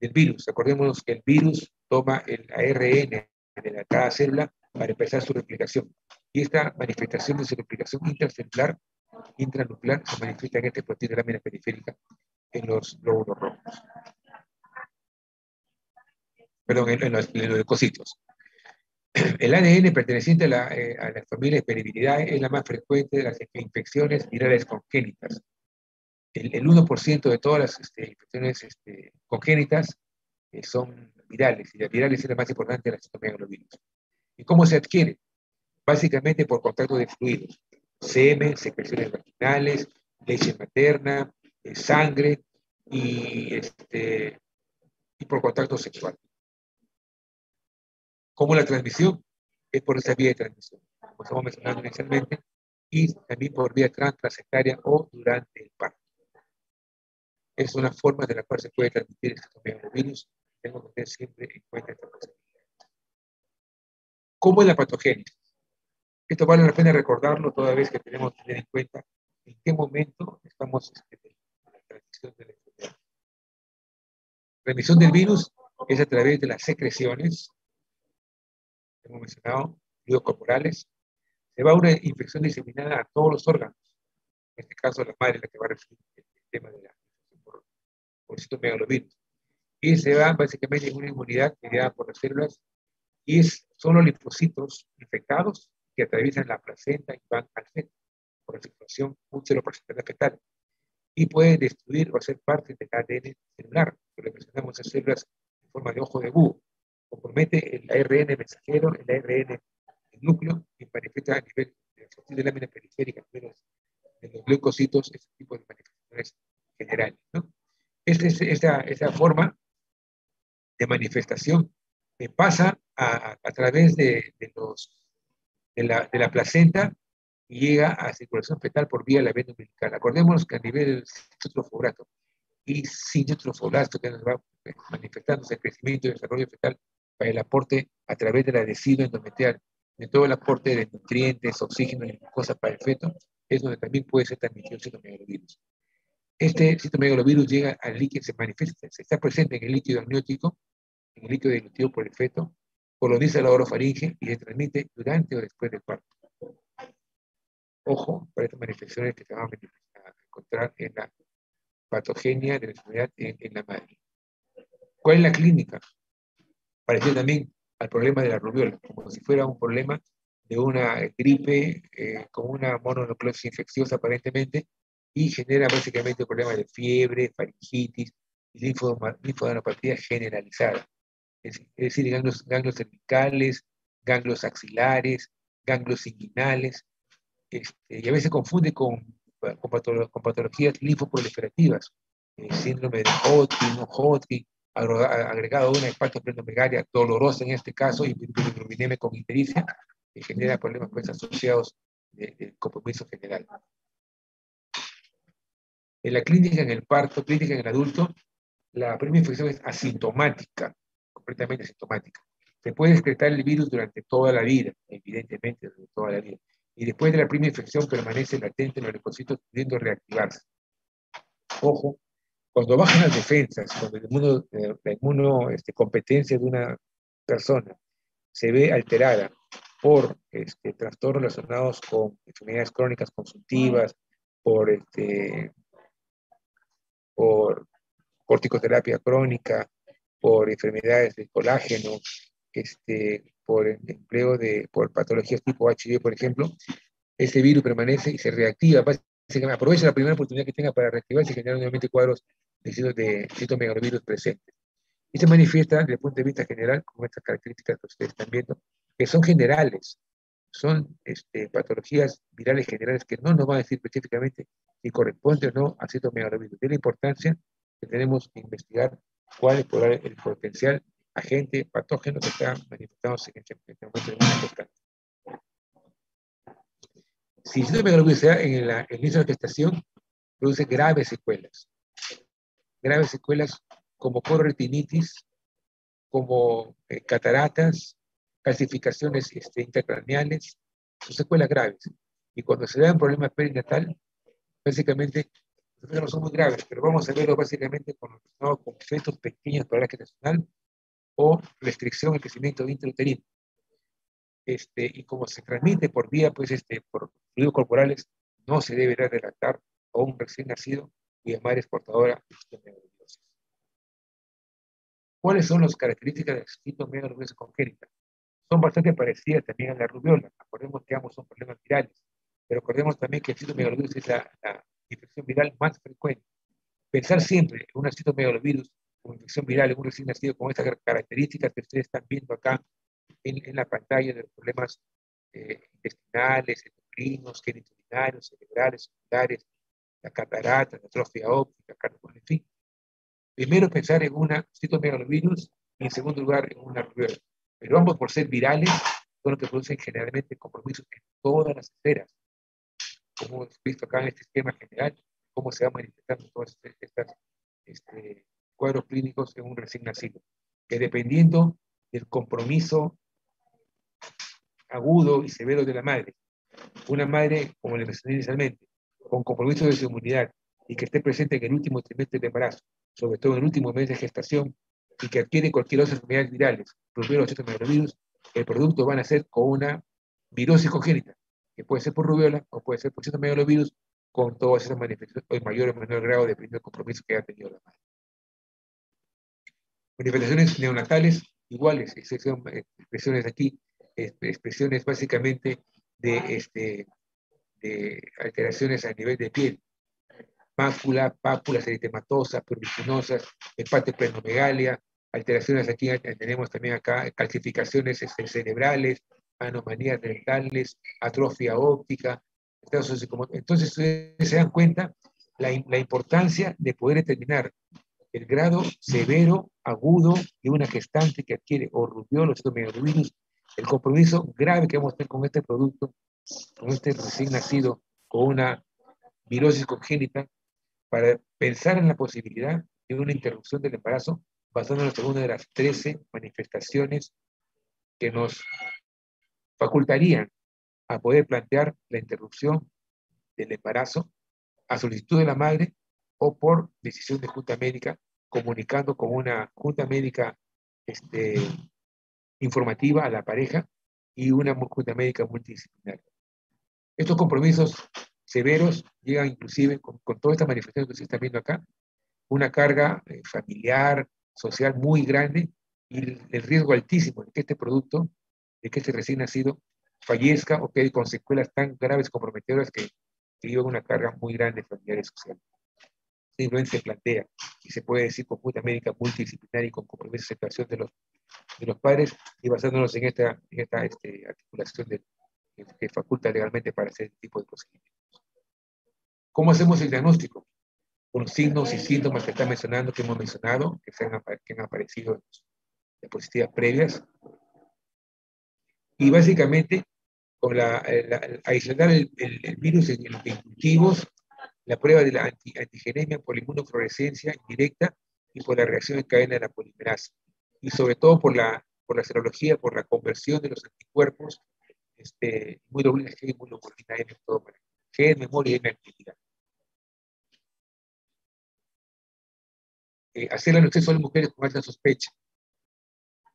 del virus. Acordémonos que el virus toma el ARN de la, cada célula para empezar su replicación. Y esta manifestación de su replicación intracelular intranuclear se manifiesta en este proteína de lámina periférica en los glóbulos rojos. Perdón, en, los, leucocitos. El ADN perteneciente a la, eh, a la familia de es la más frecuente de las infecciones virales congénitas. El, el 1% de todas las este, infecciones este, congénitas eh, son virales, y las virales es la más importante de las citomegalovirus. ¿Y cómo se adquiere? Básicamente por contacto de fluidos semen, secreciones vaginales, leche materna, eh, sangre y, este, y por contacto sexual. ¿Cómo la transmisión? Es por esa vía de transmisión. Como estamos mencionando inicialmente, y también por vía transplacentaria o durante el parto. Es una forma de la cual se puede transmitir el virus. Tengo que tener siempre en cuenta esta posibilidad. ¿Cómo es la patogénesis? Esto vale la pena recordarlo toda vez que tenemos que tener en cuenta en qué momento estamos este, en la transición de la enfermedad. La transmisión del virus es a través de las secreciones, hemos mencionado, fluidos corporales, se va una infección diseminada a todos los órganos. En este caso, la madre es la que va a recibir el tema de la por citomegalovirus. Y se va básicamente en una inmunidad creada por las células y es, son los linfocitos infectados que atraviesan la placenta y van al feto por la circulación útero-placentaria fetal y pueden destruir o hacer parte del ADN celular, que representamos en células en forma de ojo de búho. Compromete el ARN mensajero, el ARN el núcleo y manifiesta a nivel de la lámina periférica, de los, de los leucocitos, ese tipo de manifestaciones generales. ¿no? Esta forma de manifestación me pasa a, a través de, de los de la, de la placenta y llega a circulación fetal por vía de la vena umbilical. Acordémonos que a nivel citrofobrato y sin citrofobrato que nos va manifestándose el crecimiento y desarrollo fetal para el aporte a través del adhesivo endometrial de todo el aporte de nutrientes, oxígeno y cosas para el feto, es donde también puede ser transmitido el citomegalovirus. Este citomegalovirus llega al líquido, se manifiesta, se está presente en el líquido amniótico, en el líquido dilutivo por el feto, coloniza la orofaringe y se transmite durante o después del parto. Ojo para estas manifestaciones que se van a encontrar en la patogenia de la enfermedad en, la madre. ¿Cuál es la clínica? Parece también al problema de la rubiola, como si fuera un problema de una gripe eh, con una mononucleosis infecciosa aparentemente y genera básicamente un problema de fiebre, faringitis y linfodenopatía generalizada es, decir, ganglios, ganglios cervicales, ganglios axilares, ganglios inguinales, este, y a veces se confunde con, con, patologías linfoproliferativas, el síndrome de Hodgkin, o Hodgkin, agregado a una hepatoplenomegalia dolorosa en este caso, y bilirubineme con ictericia, que genera problemas pues, asociados del compromiso general. En la clínica, en el parto, clínica en el adulto, la primera infección es asintomática, completamente asintomática. Se puede excretar el virus durante toda la vida, evidentemente, durante toda la vida. Y después de la primera infección permanece latente en los leucocitos pudiendo reactivarse. Ojo, cuando bajan las defensas, cuando eh, la inmuno, este, de una persona se ve alterada por este, trastornos relacionados con enfermedades crónicas consultivas, por, este, por corticoterapia crónica, por enfermedades de colágeno, este, por empleo de, por patologías tipo HIV, por ejemplo, ese virus permanece y se reactiva. Aprovecha la primera oportunidad que tenga para reactivarse y generar nuevamente cuadros de, de citomegalovirus presentes. Y se manifiesta desde el punto de vista general con estas características que ustedes están viendo, que son generales, son este, patologías virales generales que no nos van a decir específicamente si corresponde o no a citomegalovirus. De la importancia que tenemos que investigar cuál es el potencial agente patógeno que está manifestándose en este, este momento en constante. Si el citomegalovirus se da en el inicio la produce graves secuelas. Graves secuelas como corretinitis, como eh, cataratas, calcificaciones este, intracraneales, son secuelas graves. Y cuando se da un problema perinatal, básicamente no son muy graves, pero vamos a verlo básicamente con, ¿no? con pequeños para la nacional o restricción al crecimiento intrauterino. Este, y como se transmite por vía, pues, este, por fluidos corporales, no se debe relatar a un recién nacido cuya madre es portadora de megaloviosis. ¿Cuáles son las características del citomegalovirus congénita? Son bastante parecidas también a la rubiola. Acordemos que ambos son problemas virales, pero acordemos también que el citomegalovirus es la, la infección viral más frecuente. Pensar siempre en un citomegalovirus como infección viral en un recién nacido con estas características que ustedes están viendo acá en, la pantalla de los problemas eh, intestinales, endocrinos, genitourinarios, cerebrales, celulares, la catarata, la atrofia óptica, en fin. Primero pensar en un citomegalovirus y en segundo lugar en una rubiola. Pero ambos por ser virales son los que producen generalmente compromisos en todas las esferas. Como hemos visto acá en este esquema general, cómo se va manifestando todos estos este, cuadros clínicos en un recién nacido, que dependiendo del compromiso agudo y severo de la madre, una madre, como le mencioné inicialmente, con compromiso de su inmunidad y que esté presente en el último trimestre de embarazo, sobre todo en el último mes de gestación, y que adquiere cualquier otra enfermedades virales, rubiola o citomegalovirus, el producto van a ser con una virosis congénita, que puede ser por rubiola o puede ser por citomegalovirus, con todas esas manifestaciones, en mayor o menor grado, dependiendo del compromiso que haya tenido la madre. Manifestaciones neonatales iguales, expresiones aquí, expresiones básicamente de, este, de alteraciones a nivel de piel, mácula, pápulas eritematosa, pruriginosas, hepatoplenomegalia, alteraciones aquí tenemos también acá calcificaciones este, cerebrales, anomalías dentales, atrofia óptica. Entonces ustedes se dan cuenta la, la importancia de poder determinar el grado severo, agudo de una gestante que adquiere o rubiola o virus, el compromiso grave que vamos a tener con este producto, con este recién nacido, con una virosis congénita, para pensar en la posibilidad de una interrupción del embarazo basándonos en una de las 13 manifestaciones que nos facultarían a poder plantear la interrupción del embarazo a solicitud de la madre o por decisión de junta médica, comunicando con una junta médica este, informativa a la pareja y una junta médica multidisciplinaria. Estos compromisos severos llegan inclusive con, con toda esta manifestación que se está viendo acá, una carga eh, familiar, social muy grande y el, riesgo altísimo de que este producto, de que este recién nacido fallezca o quede con secuelas tan graves, comprometedoras que, que llevan una carga muy grande familiar y social. Simplemente se plantea y se puede decir con junta médica multidisciplinaria y con compromiso de aceptación de los, de los padres y basándonos en esta, en esta este, articulación de, que faculta legalmente para hacer este tipo de procedimientos. ¿Cómo hacemos el diagnóstico? Con signos y síntomas que está mencionando, que hemos mencionado, que, han, que han aparecido en diapositivas previas. Y básicamente, con la, aislar el, virus en, los cultivos, la prueba de la anti, antigenemia por la inmunofluorescencia indirecta y por la reacción en cadena de la polimerasa. Y sobre todo por la, por la serología, por la conversión de los anticuerpos, este, doble G, inmunoglobulina M, todo para G, memoria y M actividad. eh, hacerla en exceso a las mujeres con alta sospecha.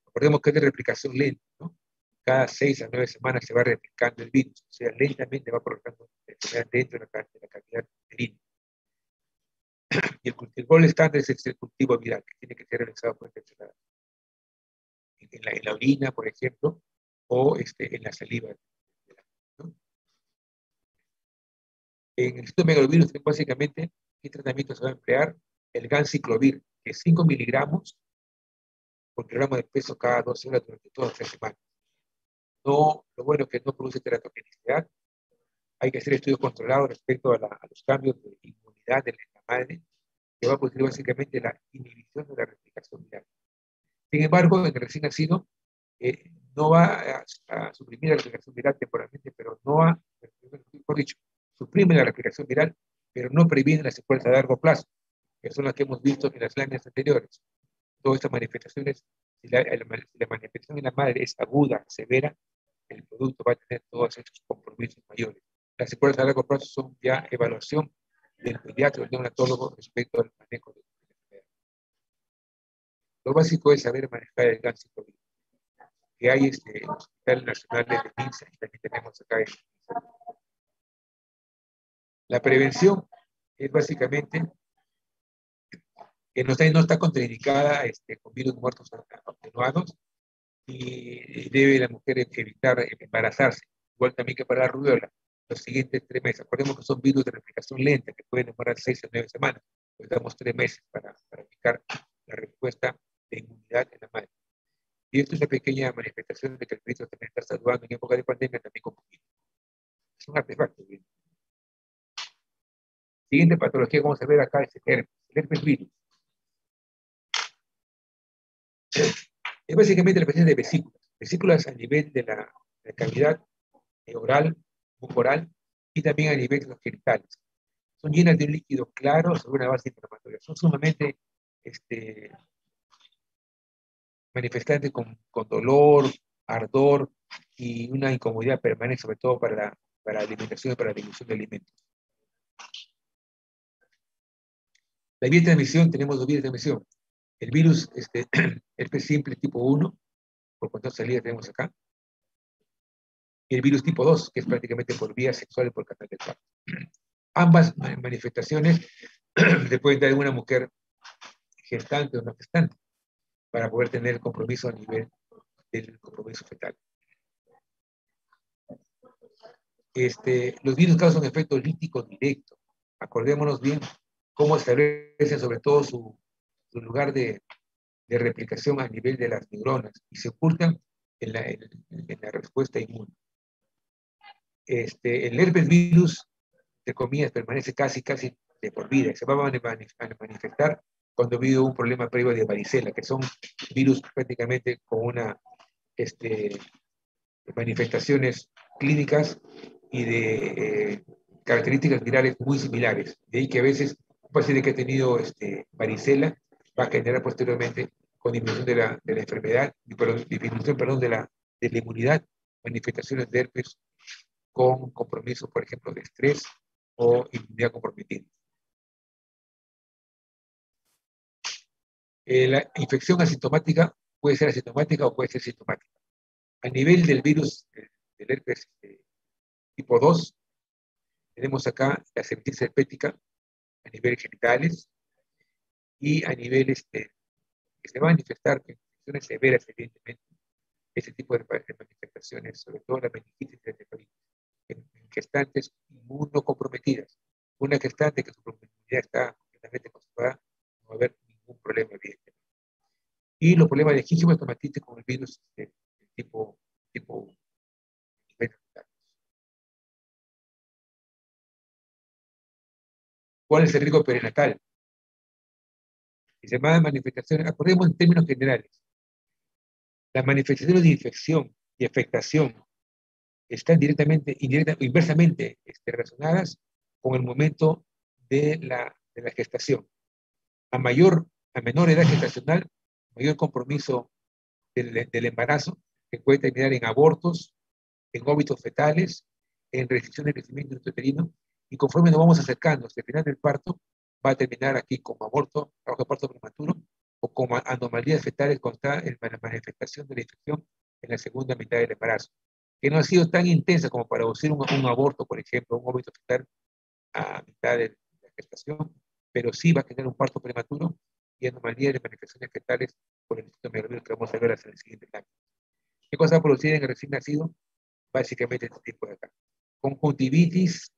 Recordemos que es de replicación lenta, ¿no? Cada seis a nueve semanas se va replicando el virus, o sea, lentamente va provocando enfermedad dentro de la, de la cavidad uterina. Y el, el gol estándar es el cultivo viral, que tiene que ser realizado por en la, en la orina, por ejemplo, o este, en la saliva. ¿no? En el citomegalovirus, básicamente, ¿qué tratamiento se va a emplear? El ganciclovir, que 5 miligramos por kilogramo de peso cada 12 horas durante todas las semanas. No, lo bueno es que no produce teratogenicidad. Hay que hacer estudios controlados respecto a, los cambios de inmunidad de la madre, que va a producir básicamente la inhibición de la replicación viral. Sin embargo, en el recién nacido, eh, no va a, suprimir la replicación viral temporalmente, pero no va, mejor dicho, suprime la replicación viral, pero no previene las secuelas a largo plazo que son las que hemos visto en las láminas anteriores. Todas estas manifestaciones, si la, manifestación en la madre es aguda, severa, el producto va a tener todos estos compromisos mayores. Las secuelas a largo plazo son ya evaluación del pediatra o del neonatólogo respecto al manejo de la enfermedad. Lo básico es saber manejar el cáncer COVID, que hay este, Hospital Nacional de Defensa y también tenemos acá en La prevención es básicamente que no está, no está contraindicada este, con virus muertos atenuados y debe la mujer evitar embarazarse, igual también que para la rubiola, los siguientes tres meses. Acordemos que son virus de replicación lenta que pueden demorar seis o nueve semanas, pues damos tres meses para, aplicar la respuesta de inmunidad en la madre. Y esto es una pequeña manifestación de que el virus también está saludando en época de pandemia también con poquito. Es un artefacto. Siguiente patología que vamos a ver acá es el herpes, el herpes virus. Es básicamente la presencia de vesículas. Vesículas a nivel de la, cavidad oral, bucoral, y también a nivel de los genitales. Son llenas de un líquido claro sobre una base inflamatoria. Son sumamente este, manifestantes con, con dolor, ardor y una incomodidad permanente, sobre todo para la, para alimentación y para la dilución de alimentos. La vía de transmisión, tenemos dos vías de transmisión. El virus, este, herpes simple tipo 1, por cuántas salidas tenemos acá. Y el virus tipo 2, que es prácticamente por vía sexual y por canal del parto. Ambas manifestaciones le pueden dar a una mujer gestante o no gestante para poder tener compromiso a nivel del compromiso fetal. Este, los virus causan efecto lítico directo. Acordémonos bien cómo establecen sobre todo su, lugar de, replicación a nivel de las neuronas y se ocultan en la, respuesta inmune. Este, el herpes virus, de comillas, permanece casi, casi de por vida. Se va a manifestar cuando habido un problema previo de varicela, que son virus prácticamente con una este, manifestaciones clínicas y de eh, características virales muy similares. De ahí que a veces un paciente que ha tenido este, varicela va a generar posteriormente con disminución de la, de la enfermedad, perdón, disminución perdón, de, la, de la inmunidad, manifestaciones de herpes con compromiso, por ejemplo, de estrés o inmunidad comprometida. Eh, la infección asintomática puede ser asintomática o puede ser sintomática. A nivel del virus eh, del herpes este, tipo 2, tenemos acá la cervitis herpética a nivel genitales y a nivel este, que se va a manifestar en infecciones severas, evidentemente, ese tipo de, manifestaciones, sobre todo la meningitis en, en gestantes inmunocomprometidas. Una gestante que su probabilidad está completamente conservada, no va a haber ningún problema, evidentemente. Y los problemas de estomatitis con el virus de, tipo, tipo ¿Cuál es el riesgo perinatal? Y se llama manifestaciones, acordemos en términos generales. Las manifestaciones de infección y afectación están directamente, indirecta, inversamente este, relacionadas con el momento de la, de la gestación. A mayor, a menor edad gestacional, mayor compromiso del, del embarazo, que puede terminar en abortos, en óbitos fetales, en restricción de crecimiento intrauterino y conforme nos vamos acercando hasta el final del parto, va a terminar aquí como aborto, trabajo de parto prematuro, o como anomalías fetales contra la manifestación de la infección en la segunda mitad del embarazo, que no ha sido tan intensa como para producir un, un aborto, por ejemplo, un óbito fetal a mitad de la gestación, pero sí va a tener un parto prematuro y anomalías de manifestaciones fetales por el instituto megalógico que vamos a ver en el siguiente slide. ¿Qué cosa va a producir en el recién nacido? Básicamente este tipo de acá. Conjuntivitis,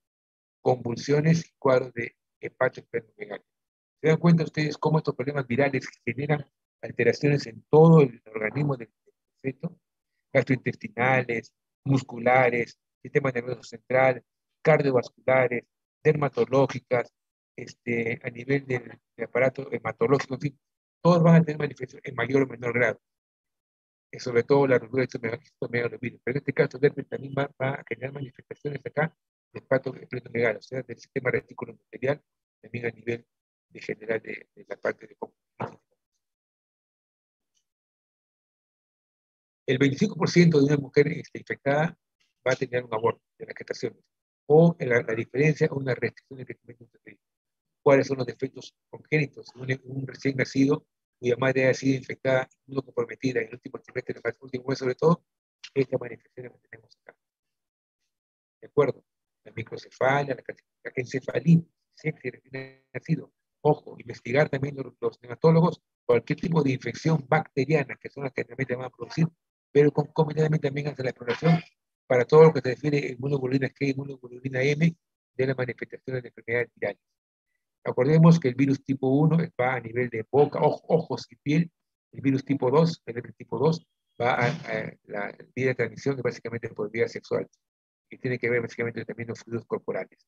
convulsiones y cuadros de hepatosplenomegalia. ¿Se dan cuenta ustedes cómo estos problemas virales generan alteraciones en todo el organismo del feto? Gastrointestinales, musculares, sistema nervioso central, cardiovasculares, dermatológicas, este, a nivel del, aparato hematológico, todos van a tener manifestaciones en mayor o menor grado. Y sobre todo la ruptura de estos virus. Pero en este caso, el también va, a generar manifestaciones acá de pato o sea, del sistema retículo material, también a nivel de general de, la parte de El 25% de una mujer este, infectada va a tener un aborto de las gestaciones, o la, diferencia, una restricción de crecimiento uterino. ¿Cuáles son los defectos congénitos? Un, un recién nacido cuya madre ha sido infectada, no comprometida en el último trimestre, el último mes sobre todo, esta manifestación que tenemos acá. ¿De acuerdo? la microcefalia, la encefalitis, siempre nacido. Ojo, investigar también los, los, nematólogos cualquier tipo de infección bacteriana, que son las que realmente van a producir, pero concomitantemente también hace la exploración para todo lo que se refiere a inmunoglobulina G y inmunoglobulina M de las manifestaciones de enfermedades virales. Acordemos que el virus tipo 1 va a nivel de boca, ojos y piel. El virus tipo 2, el tipo 2, va a, a la vía de transmisión, que básicamente por vía sexual que tiene que ver básicamente también los fluidos corporales.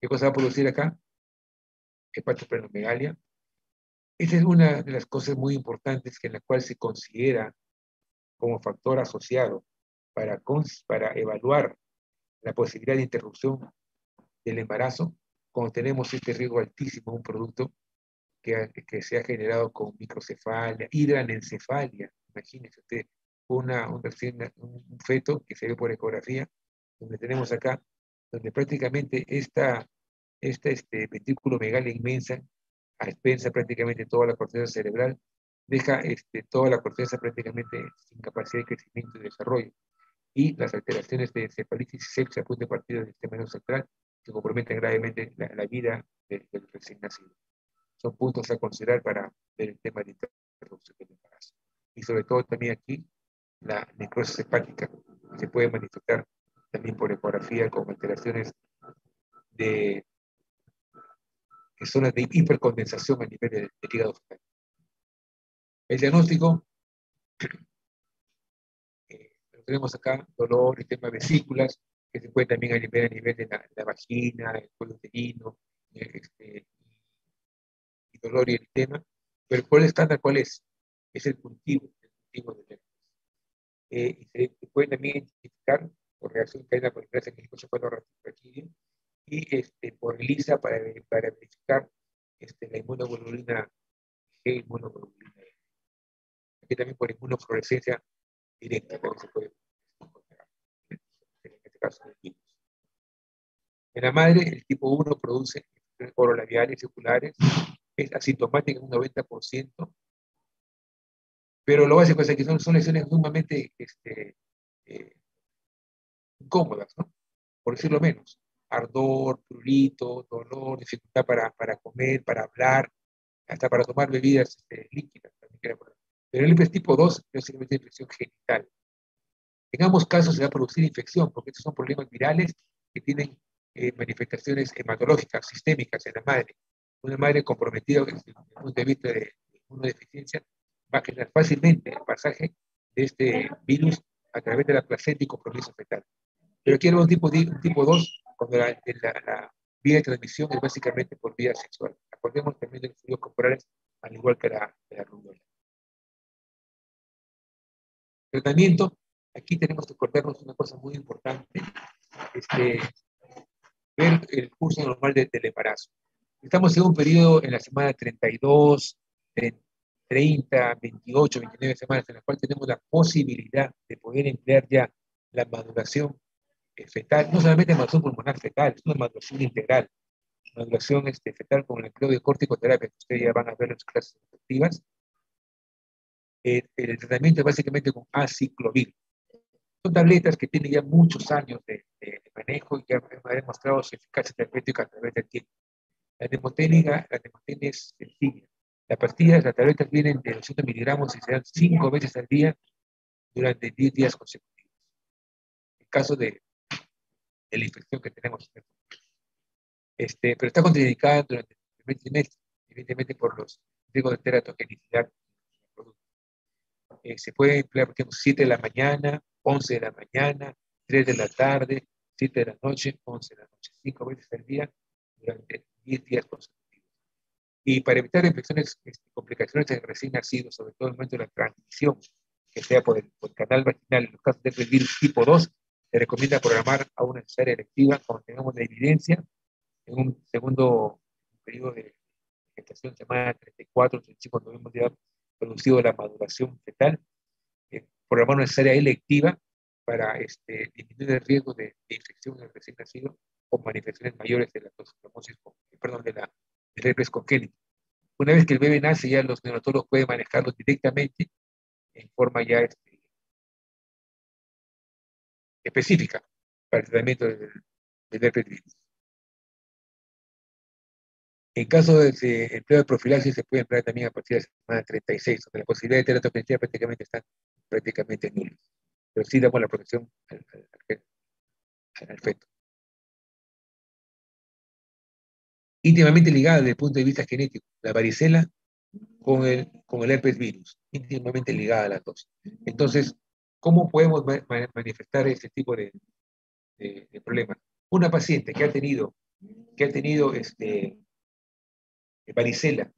¿Qué cosa va a producir acá? Hepatoplenomegalia. Esa es una de las cosas muy importantes que en la cual se considera como factor asociado para, para evaluar la posibilidad de interrupción del embarazo, cuando tenemos este riesgo altísimo, un producto que, que se ha generado con microcefalia, hidranencefalia, imagínense usted, una, un, un feto que se ve por ecografía, donde tenemos acá, donde prácticamente esta, esta este, ventrículo megal inmensa, a expensa prácticamente toda la corteza cerebral, deja este, toda la corteza prácticamente sin capacidad de crecimiento y desarrollo. Y las alteraciones de encefalitis y sepsis a punto de partida del sistema central que comprometen gravemente la, vida del, recién nacido. Son puntos a considerar para ver el tema de interrupción del embarazo. Y sobre todo también aquí, la necrosis hepática se puede manifestar también por ecografía con alteraciones de zonas de hipercondensación a nivel del hígado fetal. El diagnóstico, eh, tenemos acá, dolor, y tema de vesículas, que se puede también aliviar a nivel de la, vagina, el cuello uterino, este, y dolor y el tema. Pero el estándar, ¿cuál es? Es el cultivo, el cultivo de herpes. Eh, y se puede también identificar por reacción cadena por ingreso en el raquidio y este, por ELISA para, para verificar este, la inmunoglobulina G, inmunoglobulina Aquí también por inmunofluorescencia directa también se puede encontrar. Este caso, de En la madre, el tipo 1 produce orolabiales circulares, es asintomática en un 90%, pero lo básico es que son, son lesiones sumamente este, eh, incómodas, ¿no? por decirlo menos. Ardor, prurito, dolor, dificultad para, para comer, para hablar, hasta para tomar bebidas este, líquidas. También pero el herpes tipo 2 es simplemente infección genital. En ambos casos se va a producir infección, porque estos son problemas virales que tienen eh, manifestaciones hematológicas, sistémicas en la madre. Una madre comprometida desde el punto de vista de inmunodeficiencia va a generar fácilmente el pasaje de este virus a través de la placenta y compromiso fetal. Pero quiero un tipo, tipo 2, cuando la, vía de transmisión es básicamente por vía sexual. Acordemos también de los fluidos corporales, al igual que la, la Tratamiento, aquí tenemos que acordarnos una cosa muy importante, este, ver el curso normal del embarazo. Estamos en un periodo en la semana 32, 30, 28, 29 semanas, en la cual tenemos la posibilidad de poder emplear ya la maduración eh, fetal, no solamente maduración pulmonar fetal, es una maduración integral, maduración este, fetal con el empleo de corticoterapia, que ustedes ya van a ver en sus clases efectivas, eh, el tratamiento es básicamente con aciclovir. Son tabletas que tienen ya muchos años de, manejo y que han, demostrado su eficacia terapéutica a través del tiempo. La nemoténica, la nemoténica es sencilla. Las pastillas, las tabletas vienen de 200 miligramos y se dan 5 veces al día durante 10 días consecutivos. En caso de, la infección que tenemos. Este, pero está contraindicada durante el primer trimestre, evidentemente por los riesgos de teratogenicidad eh, se puede emplear, por ejemplo, 7 de la mañana, 11 de la mañana, 3 de la tarde, 7 de la noche, 11 de la noche, 5 veces al día durante 10 días consecutivos. Y para evitar infecciones, este, complicaciones de recién nacido, sobre todo en el momento de la transmisión, que sea por el, canal vaginal, en los casos de virus tipo 2, se recomienda programar a una cesárea electiva cuando tengamos la evidencia en un segundo periodo de gestación, semana 34, 35, cuando vemos ya producido la maduración fetal, eh, programar una cesárea electiva para este, disminuir el riesgo de, infección en el recién nacido con manifestaciones mayores de la toxicomosis, perdón, de la herpes congénito. Una vez que el bebé nace, ya los neonatólogos pueden manejarlo directamente en forma ya este, específica para el tratamiento del, del herpes virus. En caso de empleo de profilaxis, se puede emplear también a partir de la semana 36, donde la posibilidad de terapia prácticamente están prácticamente nulas. Pero sí damos la protección al, feto. Íntimamente ligada desde el punto de vista genético, la varicela con el, con el herpes virus, íntimamente ligada a las dos. Entonces, ¿cómo podemos manifestar este tipo de, de, de problemas? Una paciente que ha tenido, que ha tenido este, varicela,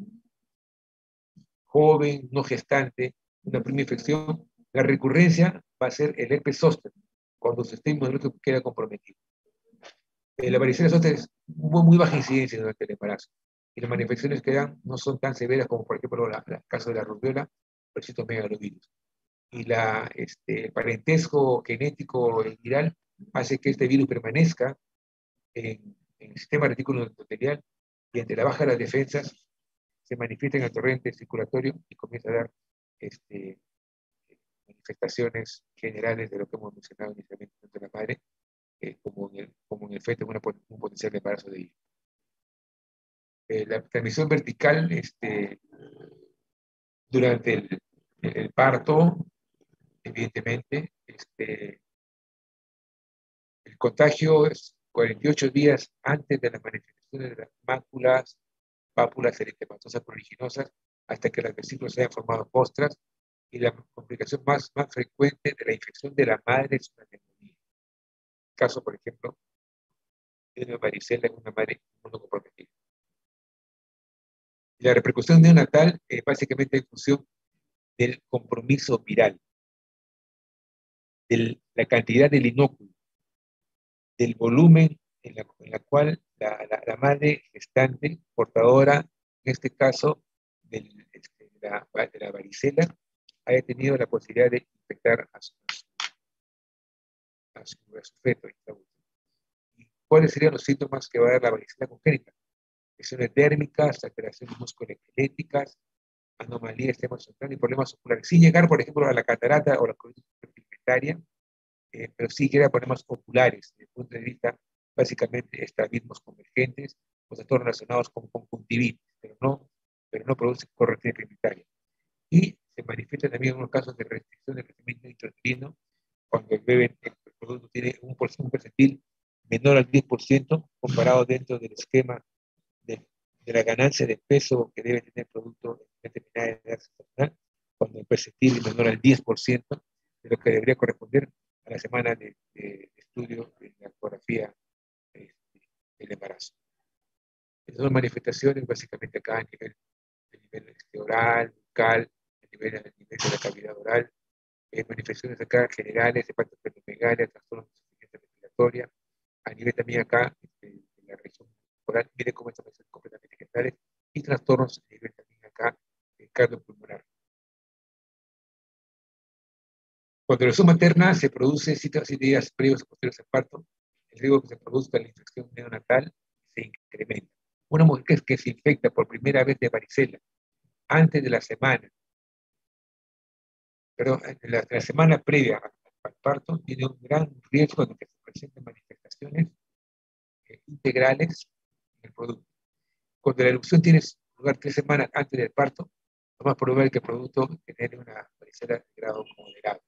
joven, no gestante, una primera infección, la recurrencia va a ser el herpes zóster, cuando su sistema inmunológico queda comprometido. Eh, la varicela zoster es muy, muy baja incidencia durante el embarazo y las manifestaciones que dan no son tan severas como por ejemplo el caso de la rubiola o el citomegalovirus. Y la, este, el parentesco genético viral hace que este virus permanezca en, el sistema retículo endotelial y ante la baja de las defensas se manifiesta en el torrente circulatorio y comienza a dar este, manifestaciones generales de lo que hemos mencionado inicialmente de la madre, eh, como, en el, como en el feto, un potencial de embarazo de hija. Eh, la transmisión vertical este, durante el, el, parto, evidentemente, este, el contagio es 48 días antes de las manifestaciones de las máculas, pápulas eritematosas proliginosas, hasta que las vesículas se hayan formado postras, y la complicación más, más frecuente de la infección de la madre es una neumonía. El caso, por ejemplo, de una varicela en una madre inmunocomprometida. La repercusión neonatal es básicamente en función del compromiso viral, de la cantidad del inóculo, del volumen en la, cual la, madre gestante, portadora, en este caso este, de, la, varicela, haya tenido la posibilidad de infectar a su, a su, feto. ¿Cuáles serían los síntomas que va a dar la varicela congénita? Lesiones dérmicas, alteraciones musculoesqueléticas, anomalías central y problemas oculares. Sin llegar, por ejemplo, a la catarata o la colonización pigmentaria, eh, pero sí que problemas oculares, desde el punto de vista básicamente estrabismos convergentes o trastornos relacionados con conjuntivitis, pero no, pero no producen corrección pigmentaria. Y se manifiesta también en unos casos de restricción del crecimiento intrauterino cuando el bebé, el producto tiene un, percentil menor al 10% comparado dentro del esquema de, de, la ganancia de peso que debe tener el producto en determinada edad cuando el percentil es menor al 10% de lo que debería corresponder a la semana de, estudio de la ecografía este, del embarazo. Esas son manifestaciones básicamente acá a nivel, a nivel este, oral, bucal, a nivel, a nivel de la cavidad oral, eh, manifestaciones acá generales, de hepatosplenomegalia, trastornos de insuficiencia respiratoria, a nivel también acá este, de la región oral, miren cómo están completamente generales, y trastornos a nivel también acá cardiopulmonar. Cuando la lesión materna se produce siete, días previos o posteriores al parto, el riesgo que se produzca la infección neonatal se incrementa. Una mujer que, se infecta por primera vez de varicela antes de la semana, pero la, la semana previa al parto, tiene un gran riesgo de que se presenten manifestaciones eh, integrales en el producto. Cuando la erupción tiene lugar tres semanas antes del parto, lo más probable es que el producto genere una varicela de grado moderado.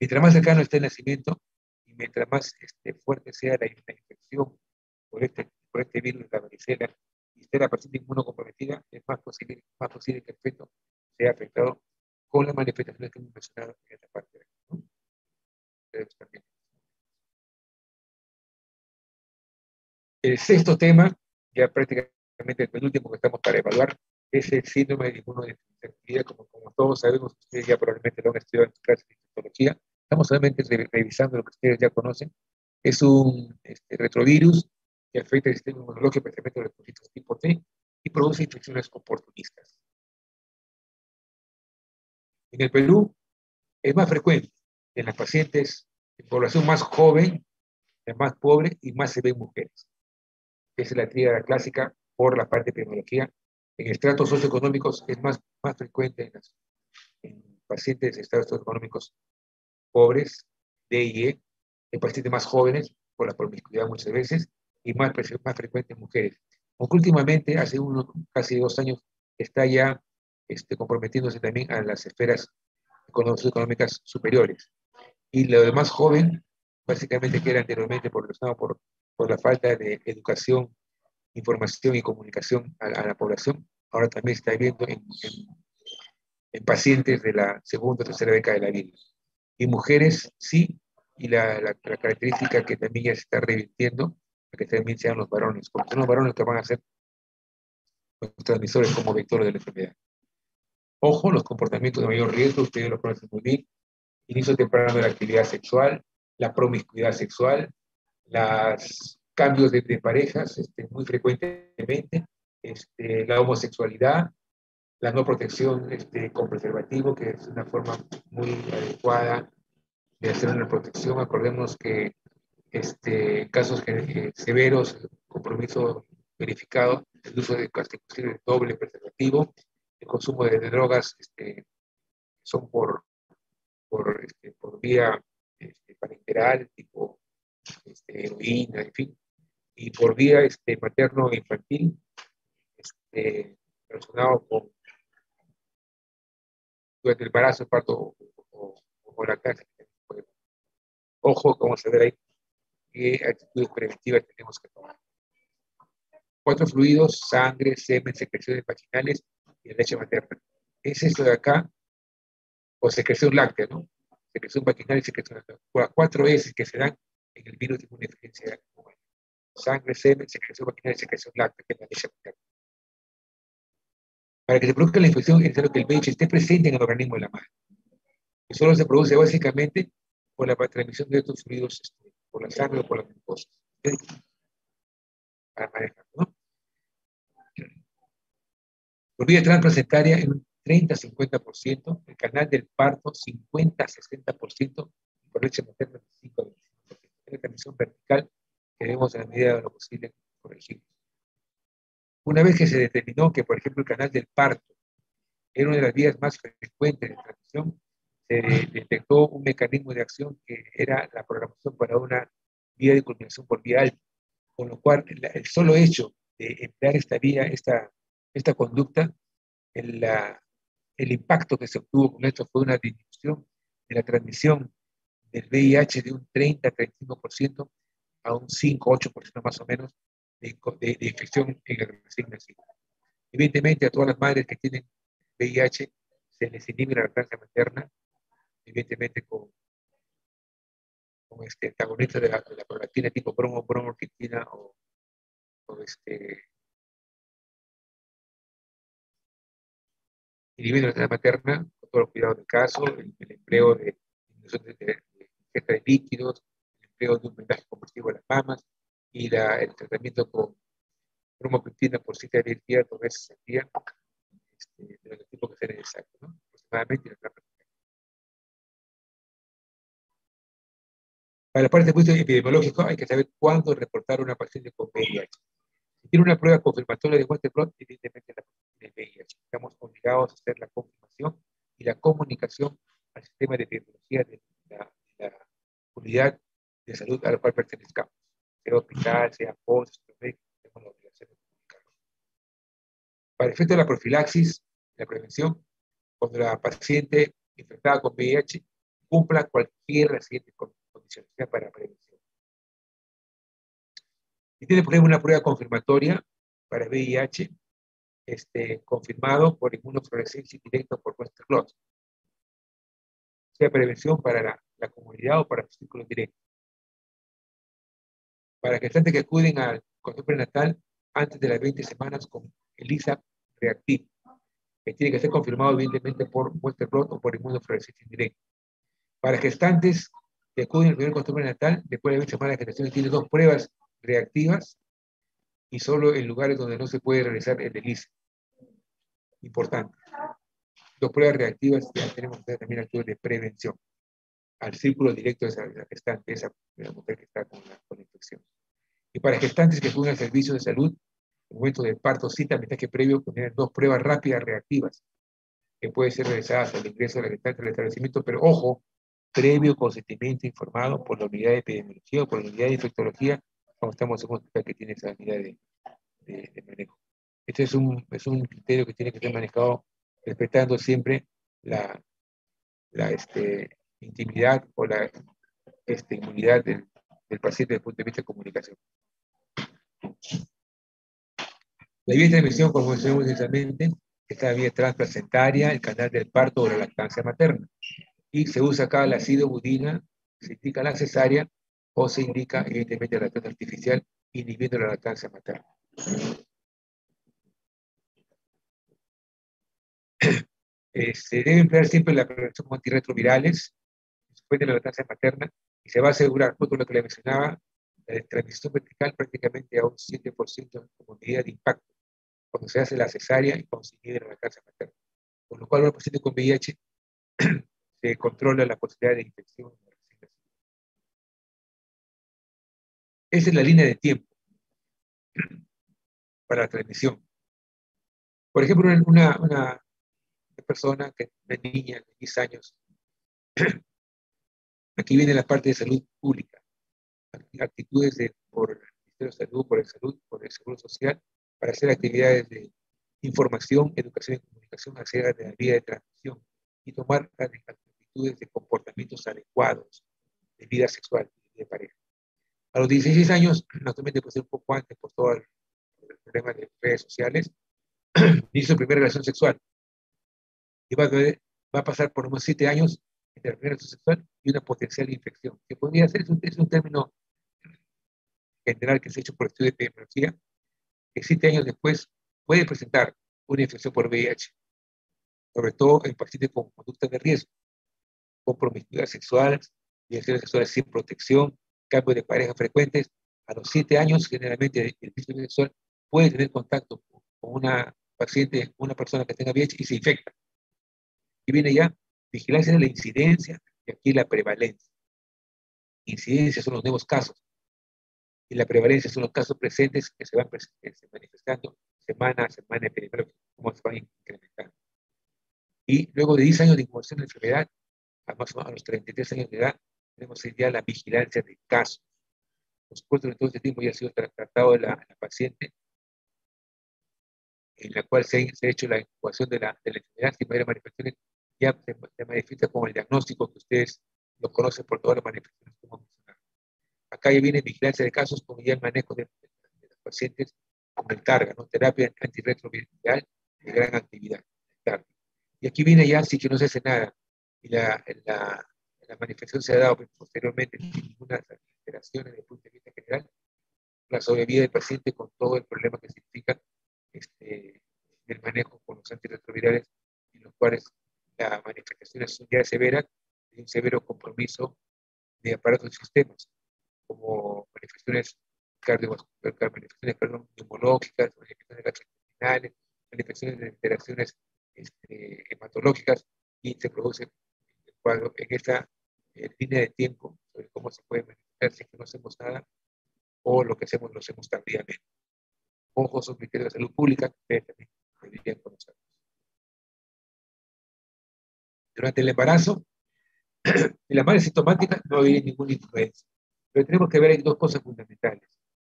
Mientras más cercano esté el nacimiento y mientras más este, fuerte sea la, infección por este, por este virus la varicela y esté la paciente inmunocomprometida, es más posible, más posible que el feto sea afectado con las manifestaciones que hemos mencionado en esta parte. ¿no? El sexto tema, ya prácticamente el penúltimo que estamos para evaluar, es el síndrome de inmunodeficiencia. Como, como todos sabemos, ustedes ya probablemente lo han estudiado en su clase de histología, Estamos solamente revisando lo que ustedes ya conocen. Es un este, retrovirus que afecta el sistema inmunológico, especialmente los tipo T, y produce infecciones oportunistas. En el Perú es más frecuente en las pacientes en población más joven, más pobre y más se ve en mujeres. Esa es la tríada clásica por la parte de epidemiología. En estratos socioeconómicos es más, más frecuente en, las, en pacientes de estados socioeconómicos pobres, D y E, en pacientes más jóvenes, por la promiscuidad muchas veces, y más, más frecuente en mujeres. Aunque últimamente, hace unos casi dos años, está ya este, comprometiéndose también a las esferas económicas superiores. Y lo demás joven, básicamente que era anteriormente por, por, por la falta de educación, información y comunicación a, la población, ahora también está viendo en, en, en, pacientes de la segunda o tercera década de la vida y mujeres sí, y la, la, característica que también ya se está revirtiendo, que también sean los varones, porque son los varones que van a ser los transmisores como vectores de la enfermedad. Ojo, los comportamientos de mayor riesgo, ustedes lo conocen muy bien, inicio temprano de la actividad sexual, la promiscuidad sexual, las cambios de, parejas este, muy frecuentemente, este, la homosexualidad, la no protección este, con preservativo, que es una forma muy adecuada de hacer una protección. Acordemos que este, casos severos, compromiso verificado, el uso de de doble preservativo, el consumo de, drogas este, son por, por, este, por vía este, parenteral, tipo este, heroína, en fin, y por vía este, materno-infantil, este, relacionado con durante el embarazo, parto o, o, la casa. Ojo, como se ve ahí, qué actitudes preventivas tenemos que tomar. Cuatro fluidos, sangre, semen, secreciones vaginales y leche materna. Es esto de acá, o secreción láctea, ¿no? Secreción vaginal y secreción láctea. Las cuatro S que se dan en el virus de inmunodeficiencia Sangre, semen, secreción vaginal y secreción láctea, que es la leche materna. Para que se produzca la infección es necesario que el VIH esté presente en el organismo de la madre. Y solo se produce básicamente por la transmisión de estos fluidos este, por la sangre o por la glucosa. Para manejar, ¿no? Vía transplacentaria en un 30-50%, el canal del parto 50-60%, por leche materna 5 Es la transmisión vertical que debemos en la medida de lo posible corregir. Una vez que se determinó que, por ejemplo, el canal del parto era una de las vías más frecuentes de transmisión, se detectó un mecanismo de acción que era la programación para una vía de culminación por vía alta, con lo cual el, solo hecho de emplear esta vía, esta, esta conducta, el, impacto que se obtuvo con esto fue una disminución de la transmisión del VIH de un 30-35% a un 5-8% más o menos de, infección en el recién nacido. Evidentemente, a todas las madres que tienen VIH se les inhibe la lactancia materna, evidentemente con, con este antagonista de la, de la prolactina tipo bromo, bromorquitina o, o este inhibiendo la lactancia materna, con todos los cuidados del caso, el, empleo de, de, de, de, líquidos, el empleo de un vendaje compresivo de las mamas, y la, el tratamiento con bromocriptina por cita de día dos veces al día, este, de los tipos que sea necesario, ¿no? aproximadamente. Para la parte de punto epidemiológico hay que saber cuándo reportar a una paciente con VIH. Tiene una prueba confirmatoria de pronto, evidentemente la tiene VIH. Estamos obligados a hacer la confirmación y la comunicación al sistema de epidemiología de la, de la unidad de salud a la cual pertenezcamos sea hospital, sea post, tenemos la obligación de comunicarlo. Para efecto de la profilaxis, la prevención, cuando la paciente infectada con VIH cumpla cualquier reciente condición, sea para prevención. Si tiene, por ejemplo, una prueba confirmatoria para VIH, este, confirmado por inmunofluorescencia directa por Western blot, sea prevención para la, la comunidad o para el círculo directo para gestantes que acuden al control prenatal antes de las 20 semanas con ELISA reactivo, que tiene que ser confirmado evidentemente por muestra o por inmunofluorescencia indirecta. Para gestantes que acuden al primer control prenatal, después de 20 semanas de gestación, tiene dos pruebas reactivas y solo en lugares donde no se puede realizar el ELISA. Importante. Dos pruebas reactivas ya tenemos que también actúe de prevención al círculo directo de esa gestante, esa la mujer que está con la, con infección. Y para gestantes que acuden al servicio de salud, en momento del parto, cita, que previo, tener dos pruebas rápidas reactivas que pueden ser realizadas al ingreso de la gestante al establecimiento, pero ojo, previo consentimiento informado por la unidad de epidemiología o por la unidad de infectología, cuando estamos en un que tiene esa unidad de, de, manejo. Este es un, es un criterio que tiene que ser manejado respetando siempre la, la, este, intimidad o la este, inmunidad del, del, paciente desde el punto de vista de comunicación. La vía de transmisión, como decíamos inicialmente, es la vía transplacentaria, el canal del parto o la lactancia materna. Y se usa acá la budina, se indica la cesárea o se indica evidentemente la lactancia artificial inhibiendo la lactancia materna. Eh, se debe emplear siempre la prevención con antirretrovirales, de la lactancia materna y se va a asegurar, justo lo que le mencionaba, la transmisión vertical prácticamente a un 7% como medida de impacto cuando se hace la cesárea y cuando se inhibe la casa materna. Con lo cual, el paciente con VIH se controla la posibilidad de infección. Esa es la línea de tiempo para la transmisión. Por ejemplo, una, persona, que, una niña de 10 años, aquí viene la parte de salud pública, actitudes de, por el Ministerio de Salud, por el Salud, por el Seguro Social, para hacer actividades de información, educación y comunicación acerca de la vía de transmisión y tomar actitudes de comportamientos adecuados de vida sexual y de pareja. A los 16 años, naturalmente puede ser un poco antes por todo el, problema de redes sociales, hizo su primera relación sexual. Y va a, va a pasar por unos 7 años entre la primera relación sexual y una potencial infección, que podría ser, es un, es un término general que se ha hecho por estudio de epidemiología, que 7 años después puede presentar una infección por VIH, sobre todo en pacientes con conductas de riesgo, con promiscuidad sexual, relaciones sexuales sin protección, cambio de pareja frecuentes. A los 7 años, generalmente, el virus sexual puede tener contacto con una paciente, una persona que tenga VIH y se infecta. Y viene ya vigilancia de la incidencia y aquí la prevalencia. Incidencia son los nuevos casos y la prevalencia son los casos presentes que se van manifestando semana a semana epidemiológica, cómo se van incrementando. Y luego de 10 años de incubación de enfermedad, a más o menos a los 33 años de edad, tenemos ya la vigilancia de casos. Por supuesto, en todo este tiempo ya ha sido tratado la, la paciente, en la cual se, ha hecho la incubación de la, de la enfermedad, mayores manifestaciones, ya se, manifiesta con el diagnóstico que ustedes lo conocen por todas las manifestaciones que hemos mencionado. Acá ya viene vigilancia de casos, como ya el manejo de, los pacientes con el carga, ¿no? terapia antirretroviral de gran actividad. Y aquí viene ya si que no se hace nada y la, la, la manifestación se ha dado posteriormente sin ninguna alteración desde el punto de vista general, la sobrevida del paciente con todo el problema que significa este, el manejo con los antirretrovirales, en los cuales las manifestaciones son ya severas y un severo compromiso de aparatos y sistemas como manifestaciones cardiovasculares, manifestaciones perdón, neumológicas, manifestaciones gastrointestinales, manifestaciones de alteraciones este, hematológicas y se produce cuadro en esta línea de tiempo sobre cómo se puede manifestar si no hacemos nada o lo que hacemos lo hacemos tardíamente. Ojo, son criterios de salud pública que también deberían conocerlos. Durante el embarazo, en la madre sintomática no había ninguna influencia. Pero tenemos que ver dos cosas fundamentales.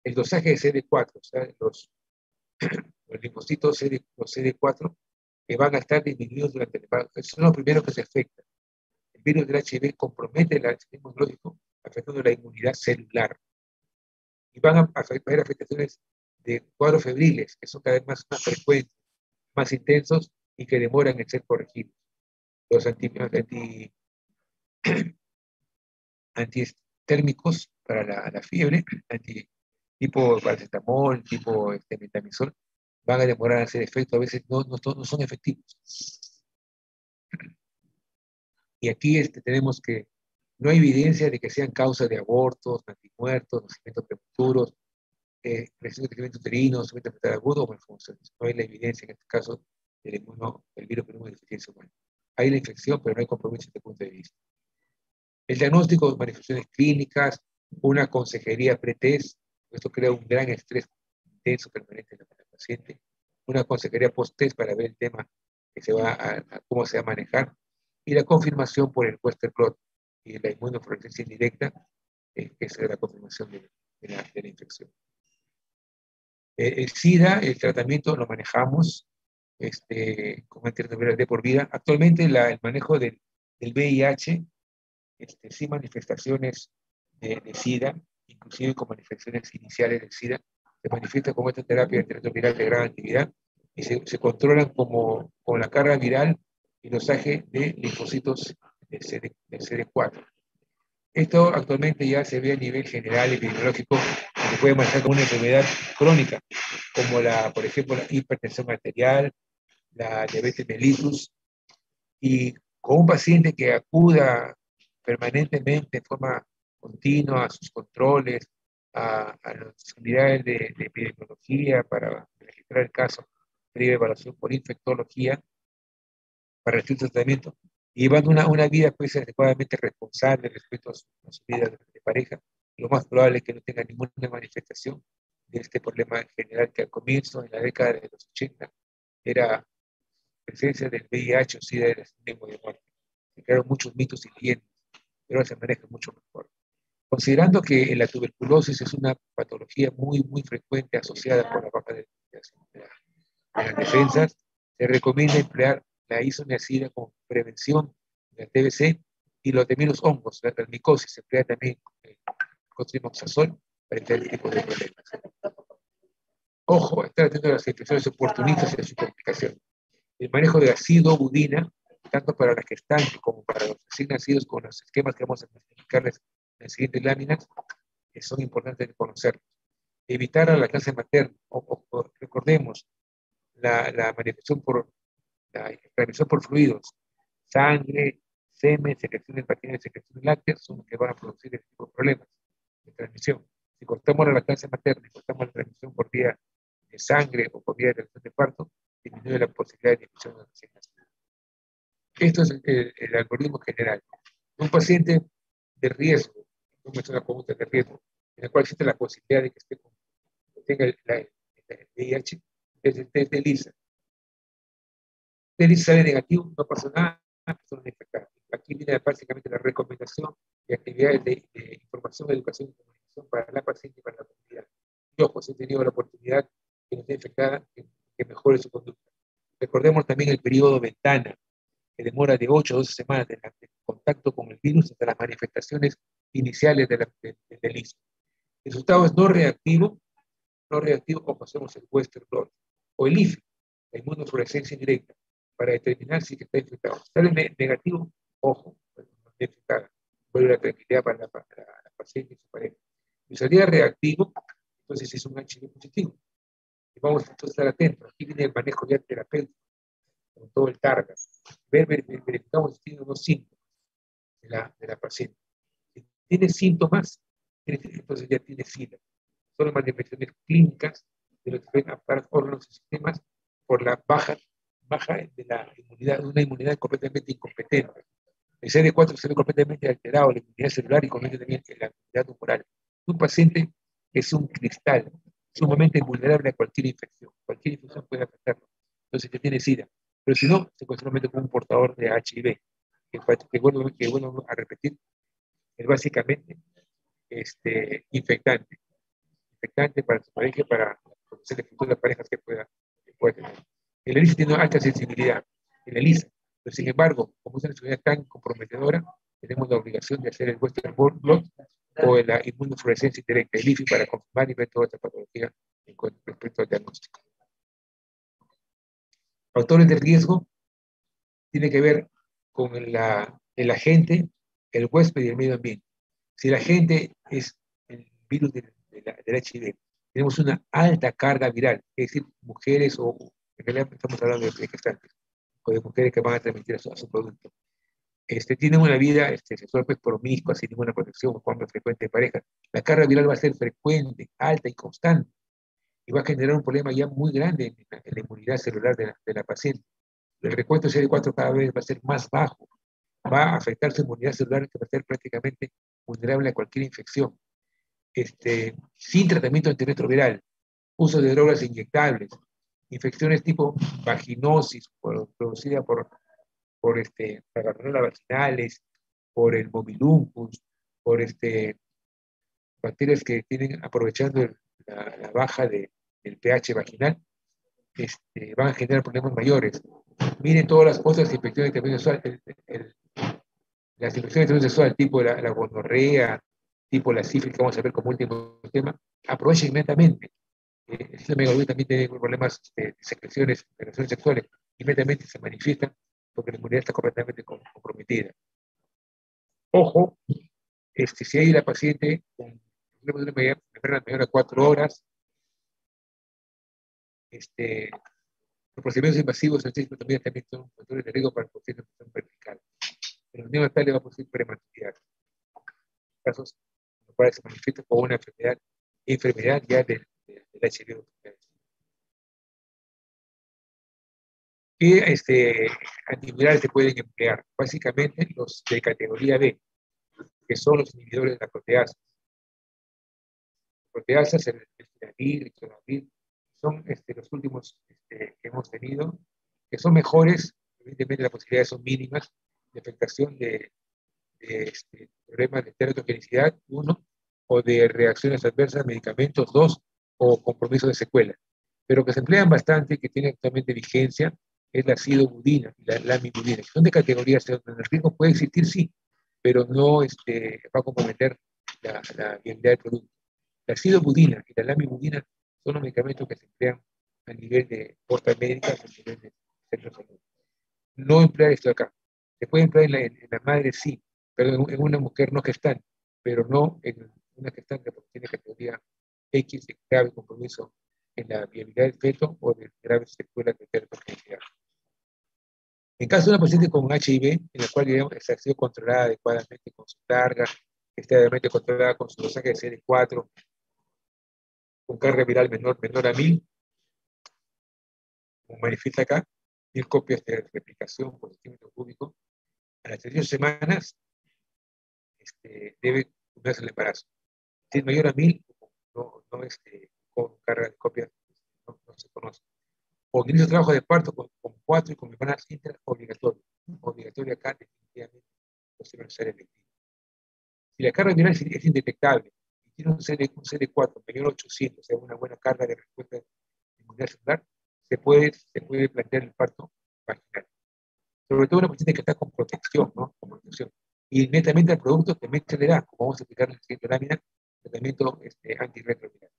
El dosaje de CD4, o sea, los, los linfocitos CD, los CD4 que van a estar disminuidos durante el embarazo. Son los primeros que se afectan. Virus del HIV compromete el sistema inmunológico afectando la inmunidad celular. Y van a haber afectaciones de cuadros febriles, que son cada vez más, más frecuentes, más intensos y que demoran en ser corregidos. Los anti, anti, anti térmicos para la, la fiebre, tipo paracetamol, tipo este, van a demorar a hacer efecto, a veces no, no, no son efectivos. Y aquí este, tenemos que no hay evidencia de que sean causas de abortos, antimuertos, nacimientos prematuros, eh, presión de crecimiento uterino, sufrimiento agudo o malfunciones. No hay la evidencia en este caso del, del virus de deficiencia humana. Hay la infección, pero no hay compromiso desde este punto de vista. El diagnóstico de manifestaciones clínicas, una consejería pretest, esto crea un gran estrés intenso permanente en el paciente, una consejería post-test para ver el tema que se va a, cómo se va a manejar, y la confirmación por el Western blot y la inmunofluorescencia indirecta, eh, que es la confirmación de, la, infección. Eh, el SIDA, el tratamiento lo manejamos este, con antirretrovirales de por vida. Actualmente el manejo del, del VIH este, sin manifestaciones de, SIDA, inclusive con manifestaciones iniciales de SIDA, se manifiesta como esta terapia antirretroviral de gran actividad y se, se controlan como, con la carga viral dosaje de linfocitos del, CD, CD4. Esto actualmente ya se ve a nivel general epidemiológico, se puede manejar como una enfermedad crónica, como la, por ejemplo, la hipertensión arterial, la diabetes mellitus, y con un paciente que acuda permanentemente, en forma continua, a sus controles, a, las unidades de, epidemiología para registrar el caso, previa evaluación por infectología, para el tratamiento, y llevando una, una vida pues adecuadamente responsable respecto a su, vida de, pareja, lo más probable es que no tenga ninguna manifestación de este problema general que al comienzo, en la década de los 80, era presencia del VIH o SIDA de de muerte. Se crearon muchos mitos y leyendas, pero ahora se maneja mucho mejor. Considerando que la tuberculosis es una patología muy, muy frecuente asociada con la baja de, las defensas, se recomienda emplear la isoniazida como prevención del TBC y los menos hongos, la micosis, se emplea también el cotrimoxazol para este tipo de problemas. Ojo, estar atento a las infecciones oportunistas y a su complicación. El manejo de ácido budina, tanto para las están como para los recién nacidos, con los esquemas que vamos a explicarles en las siguientes láminas, que son importantes de conocer. Evitar la lactancia materna. O, recordemos, la, manifestación por la transmisión por fluidos, sangre, semen, patines, secreción de lácteas, son los que van a producir este tipo de problemas de transmisión. Si cortamos la lactancia materna y cortamos la transmisión por vía de sangre o por vía de transmisión de parto, disminuye la posibilidad de infección de la Esto es el, algoritmo general. Un paciente de riesgo, no es una de riesgo, en la cual existe la posibilidad de que esté tenga el, VIH, es el test de ELISA. ELISA sale negativo, no pasa nada, Aquí viene básicamente la recomendación y actividades de, información, educación y comunicación para la paciente y para la comunidad. Yo, pues, he tenido la oportunidad que no esté infectada, que mejore su conducta. Recordemos también el periodo ventana, que demora de 8 a 12 semanas de, contacto con el virus hasta las manifestaciones iniciales de del El resultado es no reactivo, no reactivo como hacemos el Western Blot, o el IFI, la inmunofluorescencia indirecta, para determinar si está infectado. Sale negativo, ojo, no está infectada. Vuelve la tranquilidad para la, paciente y su pareja. Si salía reactivo, entonces es un HIV positivo vamos a estar atentos. Aquí viene el manejo ya terapéutico, con todo el targa. Ver, verificamos si tiene unos síntomas de la, de la paciente. Si tiene síntomas, entonces ya tiene SIDA. Son manifestaciones clínicas de los diferentes órganos y sistemas por la baja, baja de la inmunidad, una inmunidad completamente incompetente. El CD4 se ve completamente alterado, la inmunidad celular y completamente también la inmunidad tumoral. Un paciente es un cristal, sumamente vulnerable a cualquier infección. Cualquier infección puede afectarlo. Entonces, que tiene SIDA. Pero si no, se considera como un portador de HIV, que, que, bueno, que bueno a repetir, es básicamente este, infectante. Infectante para su pareja, para conocer de las parejas que pueda, que pueda tener. El ELISA tiene alta sensibilidad, el ELISA. Pero sin embargo, como es una enfermedad tan comprometedora, tenemos la obligación de hacer el Western Blot o la inmunofluorescencia directa, el IFI, para confirmar y ver toda esta patología respecto al diagnóstico. Factores de riesgo tiene que ver con la, el agente, el huésped y el medio ambiente. Si el agente es el virus del, HIV, tenemos una alta carga viral, es decir, mujeres o, en realidad estamos hablando de gestantes, o de mujeres que van a transmitir a su producto este, tienen una vida este, sexual pues, promiscua, sin ninguna protección, cuando frecuente de pareja, la carga viral va a ser frecuente, alta y constante, y va a generar un problema ya muy grande en la, inmunidad celular de la, de la, paciente. El recuento CD4 cada vez va a ser más bajo, va a afectar su inmunidad celular que va a ser prácticamente vulnerable a cualquier infección. Este, sin tratamiento antirretroviral, uso de drogas inyectables, infecciones tipo vaginosis producida por por este, vaginales, por el mobilumpus, por este, bacterias que tienen, aprovechando la, baja de, del pH vaginal, este, van a generar problemas mayores. Miren todas las otras infecciones de transmisión sexual, las infecciones de transmisión sexual, tipo la, la gonorrea, tipo la sífilis, que vamos a ver como último tema, aprovechen inmediatamente. Eh, el síndrome también tiene problemas de secreciones, de relaciones sexuales, inmediatamente se manifiestan porque la inmunidad está completamente comprometida. Ojo, este, si hay la paciente con una enfermedad mayor a cuatro horas, este, los procedimientos invasivos en el también, también son factores de riesgo para el proceso de vertical. En el niño tal le va a producir prematuridad. Casos en los cuales se manifiesta como una enfermedad enfermedad ya del, HIV. ¿Qué este, antivirales se pueden emplear? Básicamente los de categoría B, que son los inhibidores de la proteasa. Proteasas, el el el son este, los últimos este, que hemos tenido, que son mejores, evidentemente las posibilidades son mínimas de afectación de, este, problemas de teratogenicidad, uno, o de reacciones adversas a medicamentos, dos, o compromiso de secuela. Pero que se emplean bastante y que tienen actualmente vigencia es la acidobudina y la lamivudina, que son de categoría C, donde el riesgo puede existir, sí, pero no este, va a comprometer la, la viabilidad del producto. La acidobudina y la lamivudina son los medicamentos que se emplean a nivel de portas médicas, a nivel de centros de salud. No emplear esto acá. Se puede emplear en la, madre, sí, pero en, una mujer no gestante, pero no en una gestante porque tiene categoría X grave compromiso en la viabilidad del feto o de graves secuelas de teratogenesidad. En caso de una paciente con HIV, en la cual digamos, ha sido controlada adecuadamente con su carga, esté adecuadamente controlada con su dosaje de CD4, con carga viral menor, menor a 1000, como manifiesta acá, 1000 copias de replicación por centímetro cúbico, a las 18 semanas este, debe cumplirse el embarazo. Si es mayor a 1000, no, no este, con carga de copias, no, se conoce. O inicio de trabajo de parto con, con 4 y con semanas inter obligatorio. Obligatorio acá, definitivamente, no se va ser efectivo. Si la carga viral es indetectable tiene un, CD, un CD4 mayor a 800, o sea, una buena carga de respuesta inmunidad celular, se puede, se puede plantear el parto vaginal. Sobre todo una paciente que está con protección, ¿no? Con protección. Y inmediatamente el producto también se le da, como vamos a explicar en la siguiente lámina, tratamiento este, antirretroviral.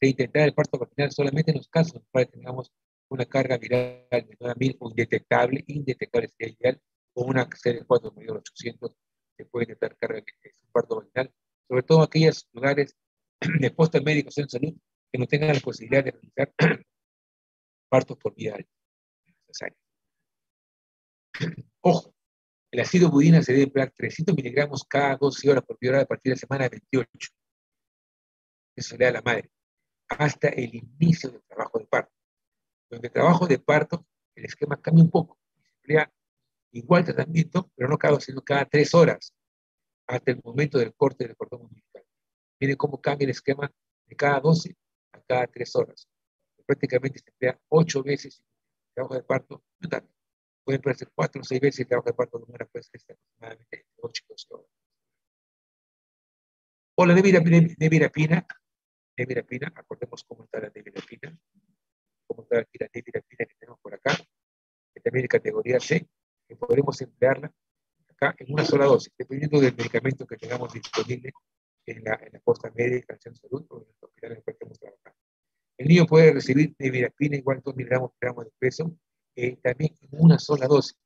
Se intentará el parto vaginal solamente en los casos en los cuales tengamos una carga viral a 1000 o indetectable, indetectable sería ideal, o una CD4 mayor a 800 se puede intentar carga de parto vaginal, sobre todo en aquellos lugares de postas médicos en salud que no tengan la posibilidad de realizar partos por vía necesaria. Ojo, el ácido budina se debe emplear 300 miligramos cada 12 horas por vía a partir de la semana 28. Eso le da a la madre. Hasta el inicio del trabajo de parto. Donde el trabajo de parto, el esquema cambia un poco. Se emplea igual tratamiento, pero no cada, sino cada tres horas, hasta el momento del corte del cordón umbilical. Miren cómo cambia el esquema de cada 12 a cada tres horas. Prácticamente se emplea ocho veces el trabajo de parto, no. Pueden emplearse cuatro o seis veces el trabajo de parto demora pues, aproximadamente 8 y 12 horas. O la nevirapina, nevirapina, acordemos cómo está la nevirapina, cómo está aquí la nevirapina que tenemos por acá, que también es categoría C, que podremos emplearla acá en una sola dosis, dependiendo del medicamento que tengamos disponible en la, en la posta médica, en de salud o en los hospitales en que estemos trabajando. El niño puede recibir nevirapina igual 2 miligramos de peso, también en una sola dosis,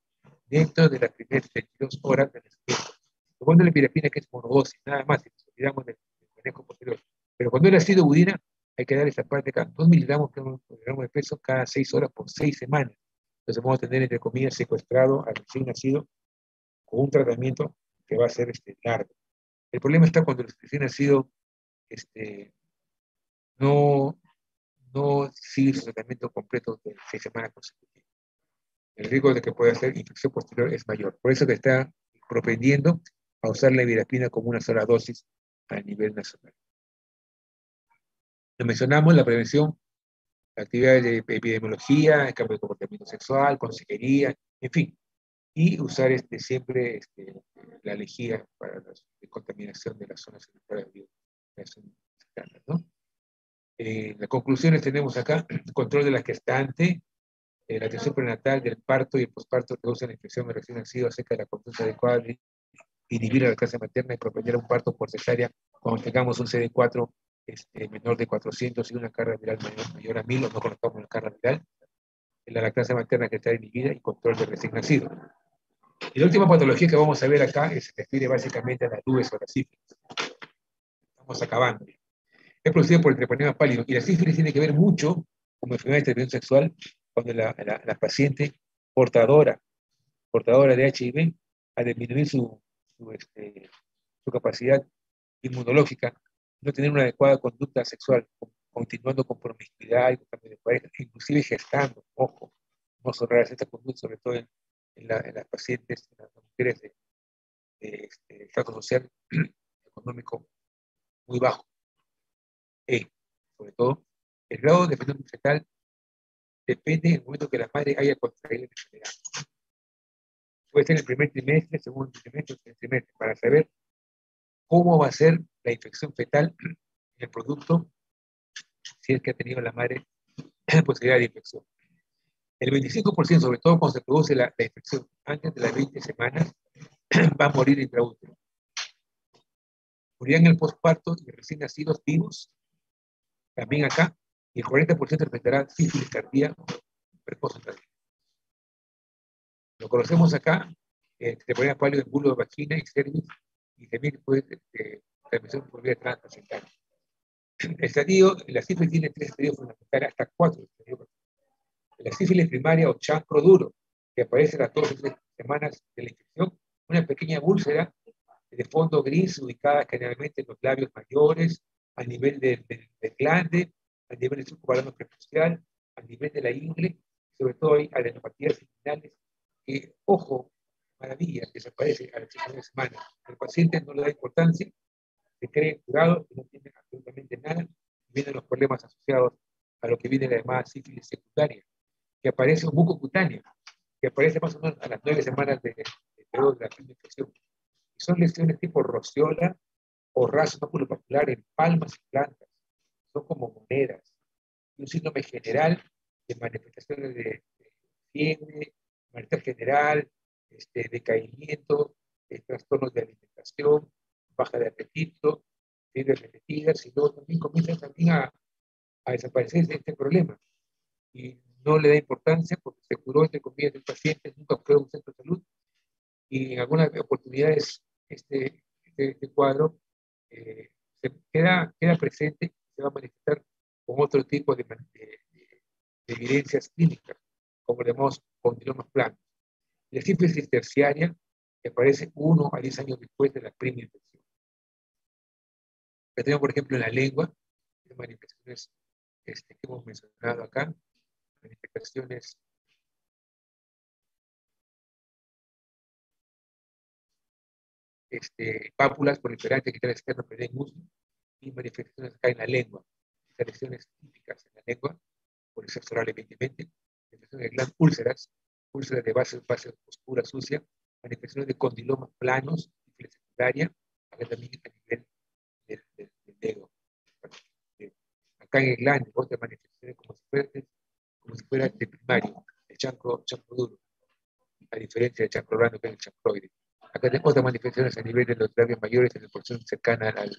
dentro de las primeras 32 horas de nacimiento. Cuando la nevirapina que es monodosis, nada más, si nos olvidamos del, manejo posterior. Pero cuando el ácido budina, hay que dar esa parte acá, 2 miligramos de peso cada 6 horas por 6 semanas. Entonces vamos a tener, entre comillas, secuestrado al recién nacido con un tratamiento que va a ser este, largo. El problema está cuando el recién nacido este, no, no sigue su tratamiento completo de seis semanas consecutivas. El riesgo de que pueda hacer infección posterior es mayor. Por eso que está propendiendo a usar la virapina como una sola dosis a nivel nacional. Lo mencionamos, la prevención actividades de epidemiología, cambio de comportamiento sexual, consejería, en fin. Y usar este, siempre este, la lejía para la contaminación de las zonas sanitarias de ¿no? Eh, las conclusiones tenemos acá, control de la gestante, la atención prenatal del parto y el posparto reduce la infección de recién nacido acerca de la conducta adecuada inhibir la casa materna y propender un parto por cesárea cuando tengamos un CD4 este, menor de 400 y una carga viral mayor, a 1000, o no conozcamos la carga viral, la lactancia materna que está inhibida y control de recién nacido. Y la última patología que vamos a ver acá se refiere básicamente a las nubes o la sífilis. Estamos acabando. Es producido por el treponema pálido y la sífilis tiene que ver mucho con enfermedad de transmisión sexual cuando la, la, paciente portadora, portadora de HIV, a disminuir su, su, este, su capacidad inmunológica, no tener una adecuada conducta sexual, continuando con promiscuidad y cambio de pareja, inclusive gestando, ojo, no son raras estas conductas, sobre todo en, las pacientes, en las mujeres de, este, estado social económico muy bajo. Y, sobre todo, el grado de fenómeno fetal depende del momento que la madre haya contraído la enfermedad. Puede ser el primer trimestre, segundo trimestre, tercer trimestre, para saber cómo va a ser la infección fetal en el producto si es que ha tenido la madre posibilidad de infección. El 25%, sobre todo cuando se produce la, infección antes de las 20 semanas, va a morir intraútero. Morirán en el postparto y recién nacidos vivos, también acá, y el 40% enfrentará sífilis cardíaco precoz. Lo conocemos acá, eh, se pone palio de bulo de vagina y cervix, y también puede eh, transmisión por vía transpaciental. El estadio, la sífilis tiene tres estadios fundamentales, hasta cuatro estadios. La sífilis primaria o chancro duro, que aparece a las dos o tres semanas de la infección, una pequeña úlcera de fondo gris ubicada generalmente en los labios mayores, a nivel del, del, glande, a nivel del subcutáneo prepucial, a nivel de la ingle, sobre todo hay adenopatías finales que, ojo, maravilla, desaparece a las tres semanas. El paciente no le da importancia, se cree curado, que no tiene absolutamente nada, vienen los problemas asociados a lo que viene la llamada sífilis secundaria, que aparece un buco cutáneo, que aparece más o menos a las nueve semanas de, de, de la infección. Y son lesiones tipo rociola o raso maculopapular en palmas y plantas. Son como monedas. Un síndrome general de manifestaciones de, fiebre, malestar general, este, decaimiento, trastornos de alimentación, baja de apetito, fiebres repetidas, y luego también comienza también a, a desaparecer este problema. Y no le da importancia porque se curó, entre comillas, del paciente, nunca fue a un centro de salud, y en algunas oportunidades este, este, este cuadro eh, se queda, queda presente va a manifestar con otro tipo de, de, evidencias clínicas, como le llamamos condilomas planos. La sífilis terciaria que aparece uno a diez años después de la primera infección tenemos, por ejemplo, en la lengua, manifestaciones este, que hemos mencionado acá, manifestaciones este, pápulas proliferantes que están externo muslo y manifestaciones acá en la lengua. Lesiones típicas en la lengua, por oral evidentemente, manifestaciones de gland úlceras, úlceras de base, base oscura, sucia, manifestaciones de condilomas planos, secundaria, acá también a nivel del, del, dedo. Acá en el glande, otras manifestaciones como si fuera, como si fuera de primario, el chancro, chancro duro, a diferencia del chancro blando que es el chancroide. Acá tenemos otras manifestaciones a nivel de los labios mayores en la porción cercana al,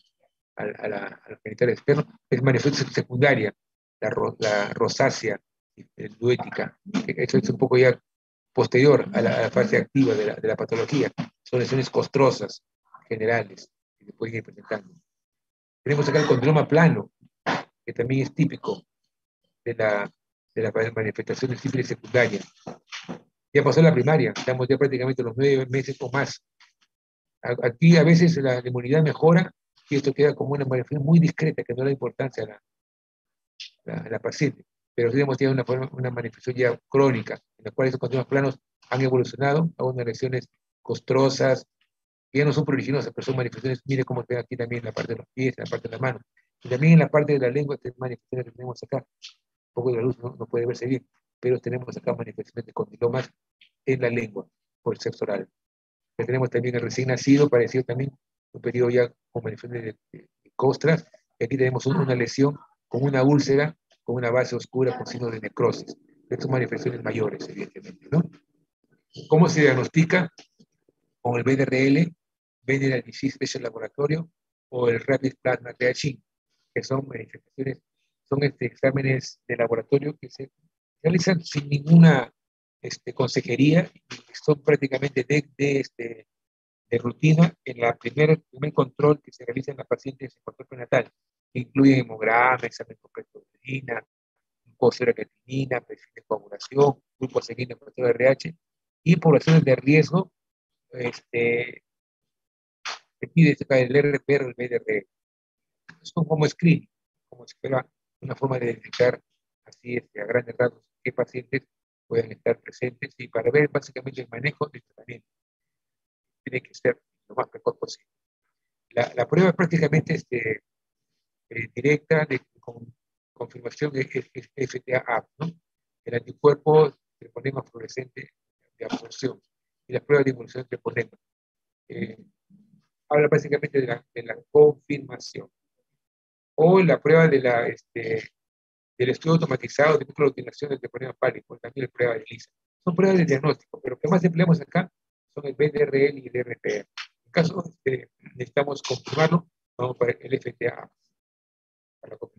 a la, al genital externo, es manifestación secundaria, la, la rosácea, duética. Eso es un poco ya posterior a la, fase activa de la, de la, patología. Son lesiones costrosas generales que se pueden ir presentando. Tenemos acá el condroma plano, que también es típico de la, de la manifestación de sífilis secundaria. Ya pasó la primaria, estamos ya prácticamente los nueve meses o más. Aquí a veces la inmunidad mejora y esto queda como una manifestación muy discreta que no da importancia a la, la, la paciente. Pero sí hemos tenido una, una manifestación ya crónica, en la cual esos continuos planos han evolucionado a unas lesiones costrosas, que ya no son proliginosas, pero son manifestaciones, mire cómo está aquí también en la parte de los pies, en la parte de la mano, y también en la parte de la lengua, estas manifestaciones que tenemos acá, un poco de la luz no, no puede verse bien, pero tenemos acá manifestaciones de condilomas en la lengua por el sexo oral. tenemos también el recién nacido, parecido también, un periodo ya con manifestaciones de, costras, y aquí tenemos una lesión con una úlcera, con una base oscura con signos de necrosis. Estas son manifestaciones mayores, evidentemente, ¿no? ¿Cómo se diagnostica? Con el BDRL, Vendor Disease Special Laboratorio o el Rapid Plasma Reaging, que son manifestaciones, son este, exámenes de laboratorio que se realizan sin ninguna este, consejería y son prácticamente de, de, este, de rutina en la primera, el primer control que se realiza en la paciente en control prenatal, que incluye hemograma, examen completo de orina, glucosa creatinina, perfil de coagulación, grupo sanguíneo de RH y poblaciones de riesgo este, se pide el RPR o el BDR. Como screening, como si fuera una forma de detectar así este, a grandes rasgos qué pacientes pueden estar presentes y para ver básicamente el manejo del tratamiento. Tiene que ser lo más precoz posible. La, la prueba prácticamente este, eh, directa de con, confirmación de FTA-AP, ¿no? el anticuerpo treponema fluorescente de absorción y la prueba de inmunización treponema. Eh, habla básicamente de la, de la, confirmación. O la prueba de la, este, del estudio automatizado de microutilización del treponema pálido, también la prueba de ELISA. Son pruebas de diagnóstico, pero lo que más empleamos acá son el BDRL y el RPR. En caso de necesitamos confirmarlo, vamos para el FTA. Para la.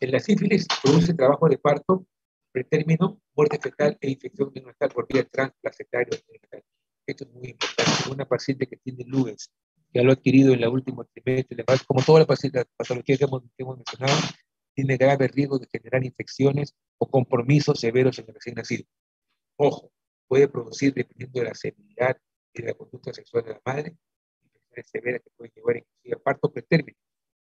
En la sífilis produce trabajo de parto, pretérmino, muerte fetal e infección neonatal por vía transplacentaria. Esto es muy importante. Una paciente que tiene LUES, que lo ha adquirido en la última trimestre, como todas las patologías que hemos, que hemos mencionado, tiene grave riesgo de generar infecciones o compromisos severos en el recién nacido. Ojo, puede producir, dependiendo de la severidad y de la conducta sexual de la madre, infecciones severas que pueden llevar inclusive a parto pretérmino,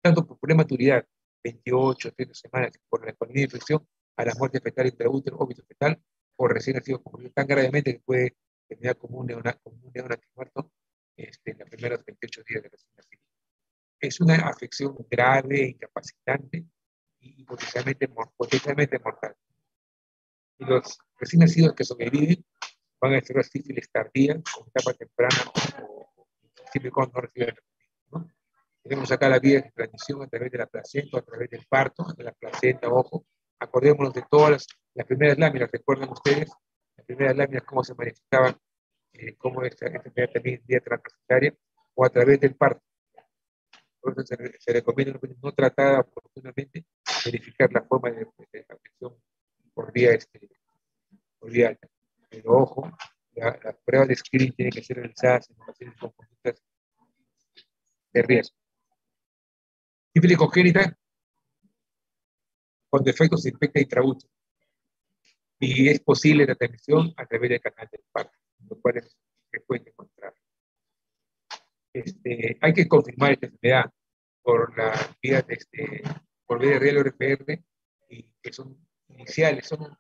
tanto por prematuridad, 28, 30 semanas, por la economía de infección, a la muerte fetal intraútero o fetal, o recién nacido tan gravemente que puede terminar como un neonato muerto este, en los primeros 28 días de recién nacido. Es una afección grave, incapacitante y potencialmente, potencialmente mortal. Y los recién nacidos que sobreviven van a ser sífilis tardía, con etapa temprana o, siempre cuando reciben ¿no? Tenemos acá la vía de transmisión a través de la placenta, a través del parto, de la placenta, ojo. Acordémonos de todas las, las primeras láminas, recuerdan ustedes, las primeras láminas, cómo se manifestaban, eh, cómo esta enfermedad también vía transplacentaria, o a través del parto. Por eso se, se recomienda no tratada oportunamente verificar la forma de, de, afección por vía, este, por vía alta. Pero ojo, las la pruebas de screening tienen que ser realizadas en pacientes con conductas de riesgo. Sífilis congénita con defectos de infecta intraútero. Y es posible la transmisión a través del canal del parto, lo cual es frecuente encontrar. Este, hay que confirmar esta enfermedad por la vía de este, por VDRL o RPR, y que son iniciales, son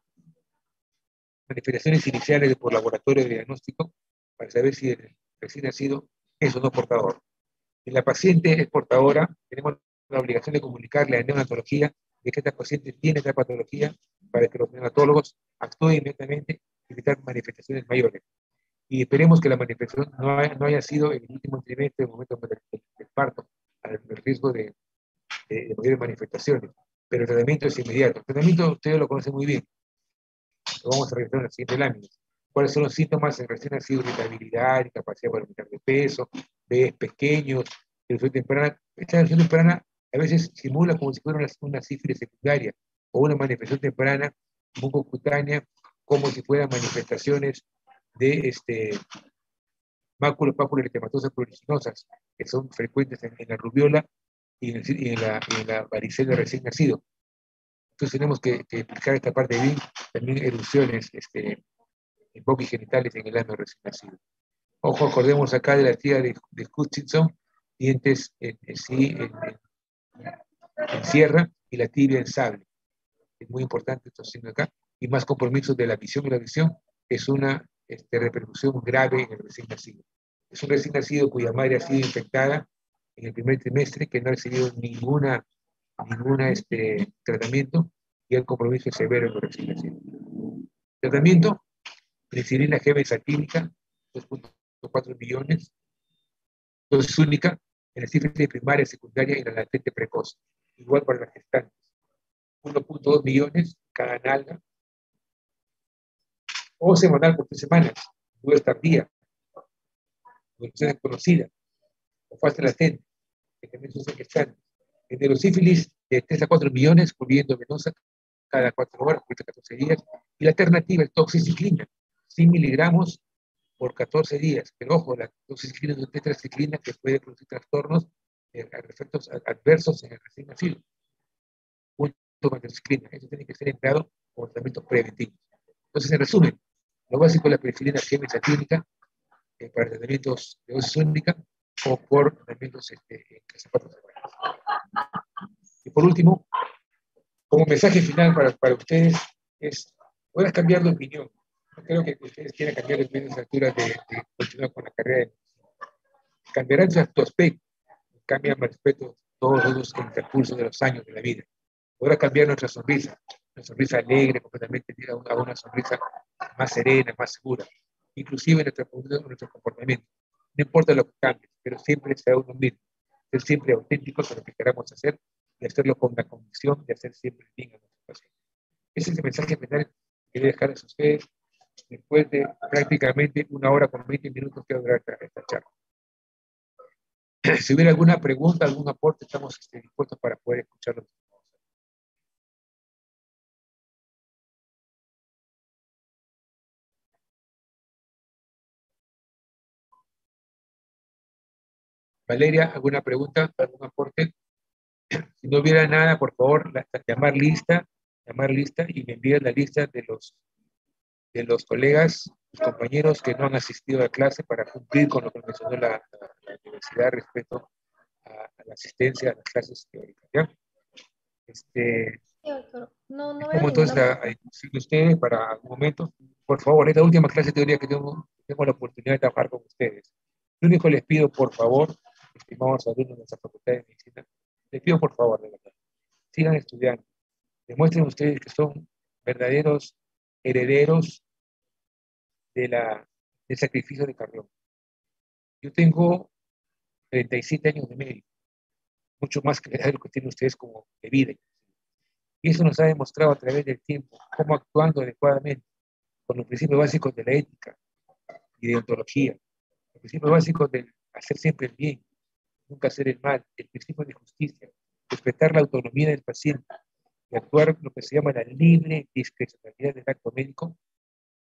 manifestaciones iniciales por laboratorio de diagnóstico para saber si el recién nacido es o no portador. Si la paciente es portadora, tenemos la obligación de comunicarle a neonatología de que esta paciente tiene esta patología para que los neonatólogos actúen inmediatamente y evitar manifestaciones mayores. Y esperemos que la manifestación no haya, no haya sido en el último trimestre, el momento del parto, al riesgo de, de, de mayores manifestaciones. Pero el tratamiento es inmediato. El tratamiento ustedes lo conocen muy bien. Lo vamos a revisar en la siguiente lámina. ¿Cuáles son los síntomas en recién nacido? Irritabilidad, incapacidad para aumentar de peso, bebés pequeños, erupción temprana. Esta erupción temprana a veces simula como si fuera una, una sífilis secundaria o una manifestación temprana mucocutánea, como si fueran manifestaciones de este, máculos eritematosa pruriginosas, que son frecuentes en, en la rubiola y en, y en, la, en la varicela recién nacido. Entonces tenemos que, que explicar esta parte bien, también erupciones este, en genitales en el ano recién nacido. Ojo, acordemos acá de la tía de, de Hutchinson, dientes en, en sí en, en, sierra y la tibia en sable. Es muy importante esto haciendo acá. Y más compromisos de la visión y la visión es una este, repercusión grave en el recién nacido. Es un recién nacido cuya madre ha sido infectada en el primer trimestre, que no ha recibido ninguna, ninguna este, tratamiento y el compromiso severo el recién nacido. Tratamiento, penicilina G benzatínica, 2.4 millones, dosis única, en la sífilis primaria, secundaria y la latente precoz. Igual para las gestantes. 1.2 millones cada nalga. O semanal por tres semanas. Dudas tardía. Conocida. O fase latente. Que también son gestantes. En los sífilis de 3 a 4 millones, cubriendo venosa cada 4 horas, por 14 días. Y la alternativa, el toxiciclina. 100 miligramos por 14 días. Pero ojo, la doxiciclina es una tetraciclina que puede producir trastornos, eh, efectos adversos en el recién nacido. Junto con tetraciclina. Eso tiene que ser empleado como tratamiento preventivo. Entonces, en resumen, lo básico es la penicilina química clínica, eh, para tratamientos de dosis única o por tratamientos este, Y por último, como mensaje final para, para ustedes es, puedas cambiar de opinión. No creo que ustedes quieran cambiar de opinión a alturas de, de, continuar con la carrera. Cambiarán su aspecto, cambian respeto todos los el transcurso de los años de la vida. Podrá cambiar nuestra sonrisa, una sonrisa alegre, completamente a una sonrisa más serena, más segura, inclusive nuestro, nuestro comportamiento. No importa lo que cambie, pero siempre sea uno mismo, ser siempre auténtico con lo que queramos hacer y hacerlo con la convicción de hacer siempre bien a. Ese es el mensaje final que quería dejarles a ustedes después de prácticamente una hora con 20 minutos que va a durar esta charla. Si hubiera alguna pregunta, algún aporte, estamos este, dispuestos para poder escucharlo. Valeria, ¿alguna pregunta, algún aporte? Si no hubiera nada, por favor, llamar lista, llamar lista y me envíen la lista de los, de los colegas, los compañeros que no han asistido a clase para cumplir con lo que mencionó la, la universidad respecto a, la asistencia a las clases teóricas. ¿ya? Este, no, no como entonces a, a ustedes para algún momento. Por favor, esta última clase de teoría que tengo, tengo la oportunidad de trabajar con ustedes. Lo único les pido, por favor, estimados alumnos de nuestra Facultad de Medicina, les pido por favor, de verdad, sigan estudiando, demuestren ustedes que son verdaderos herederos de la, del sacrificio de Carrión. Yo tengo 37 años de médico, mucho más que lo que tienen ustedes como de vida. Y eso nos ha demostrado a través del tiempo cómo actuando adecuadamente con los principios básicos de la ética y de ontología, los principios básicos de hacer siempre el bien, nunca hacer el mal, el principio de justicia, respetar la autonomía del paciente y actuar lo que se llama la libre discrecionalidad del acto médico,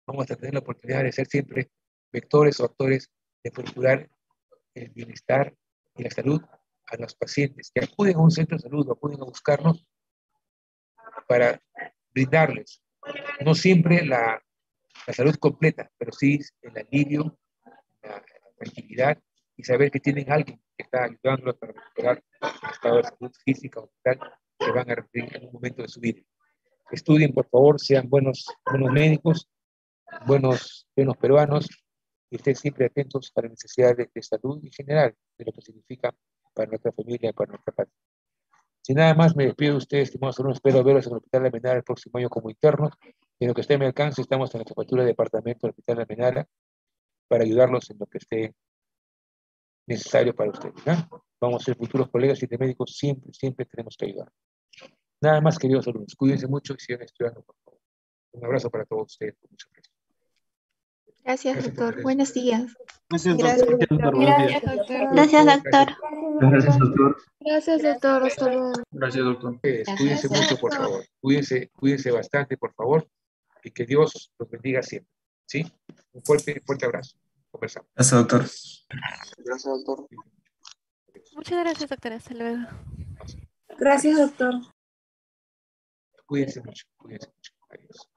vamos a tener la oportunidad de ser siempre vectores o actores de procurar el bienestar y la salud a los pacientes que acuden a un centro de salud o acuden a buscarnos para brindarles no siempre la, la salud completa, pero sí el alivio, la, tranquilidad y saber que tienen alguien está ayudándolos para recuperar el estado de salud física o mental que van a requerir en un momento de su vida. Estudien, por favor, sean buenos, buenos médicos, buenos, buenos peruanos, y estén siempre atentos a las necesidades de salud en general, de lo que significa para nuestra familia, para nuestra patria. Sin nada más, me despido de ustedes, estimados alumnos, espero verlos en el Hospital de Almenara el próximo año como internos, en lo que esté a mi alcance, estamos en la jefatura de departamento del Hospital de Almenara para ayudarlos en lo que esté necesario para ustedes. Vamos a ser futuros colegas y de médicos, siempre, siempre tenemos que ayudar. Nada más, queridos alumnos, cuídense mucho y sigan estudiando, por favor. Un abrazo para todos ustedes, con mucho gracias. Gracias, doctor. Buenos días. Gracias, doctor. Gracias, doctor. Gracias, doctor. Gracias, doctor. Gracias, doctor. Hasta luego. Gracias, doctor. Cuídense mucho, por favor. Cuídense, cuídense bastante, por favor. Y que Dios los bendiga siempre. ¿Sí? Un fuerte, fuerte abrazo. Conversamos. Gracias, doctor. Gracias, doctor. Muchas gracias, doctor. Hasta luego. Gracias, doctor. Cuídense mucho. Cuídense mucho. Adiós.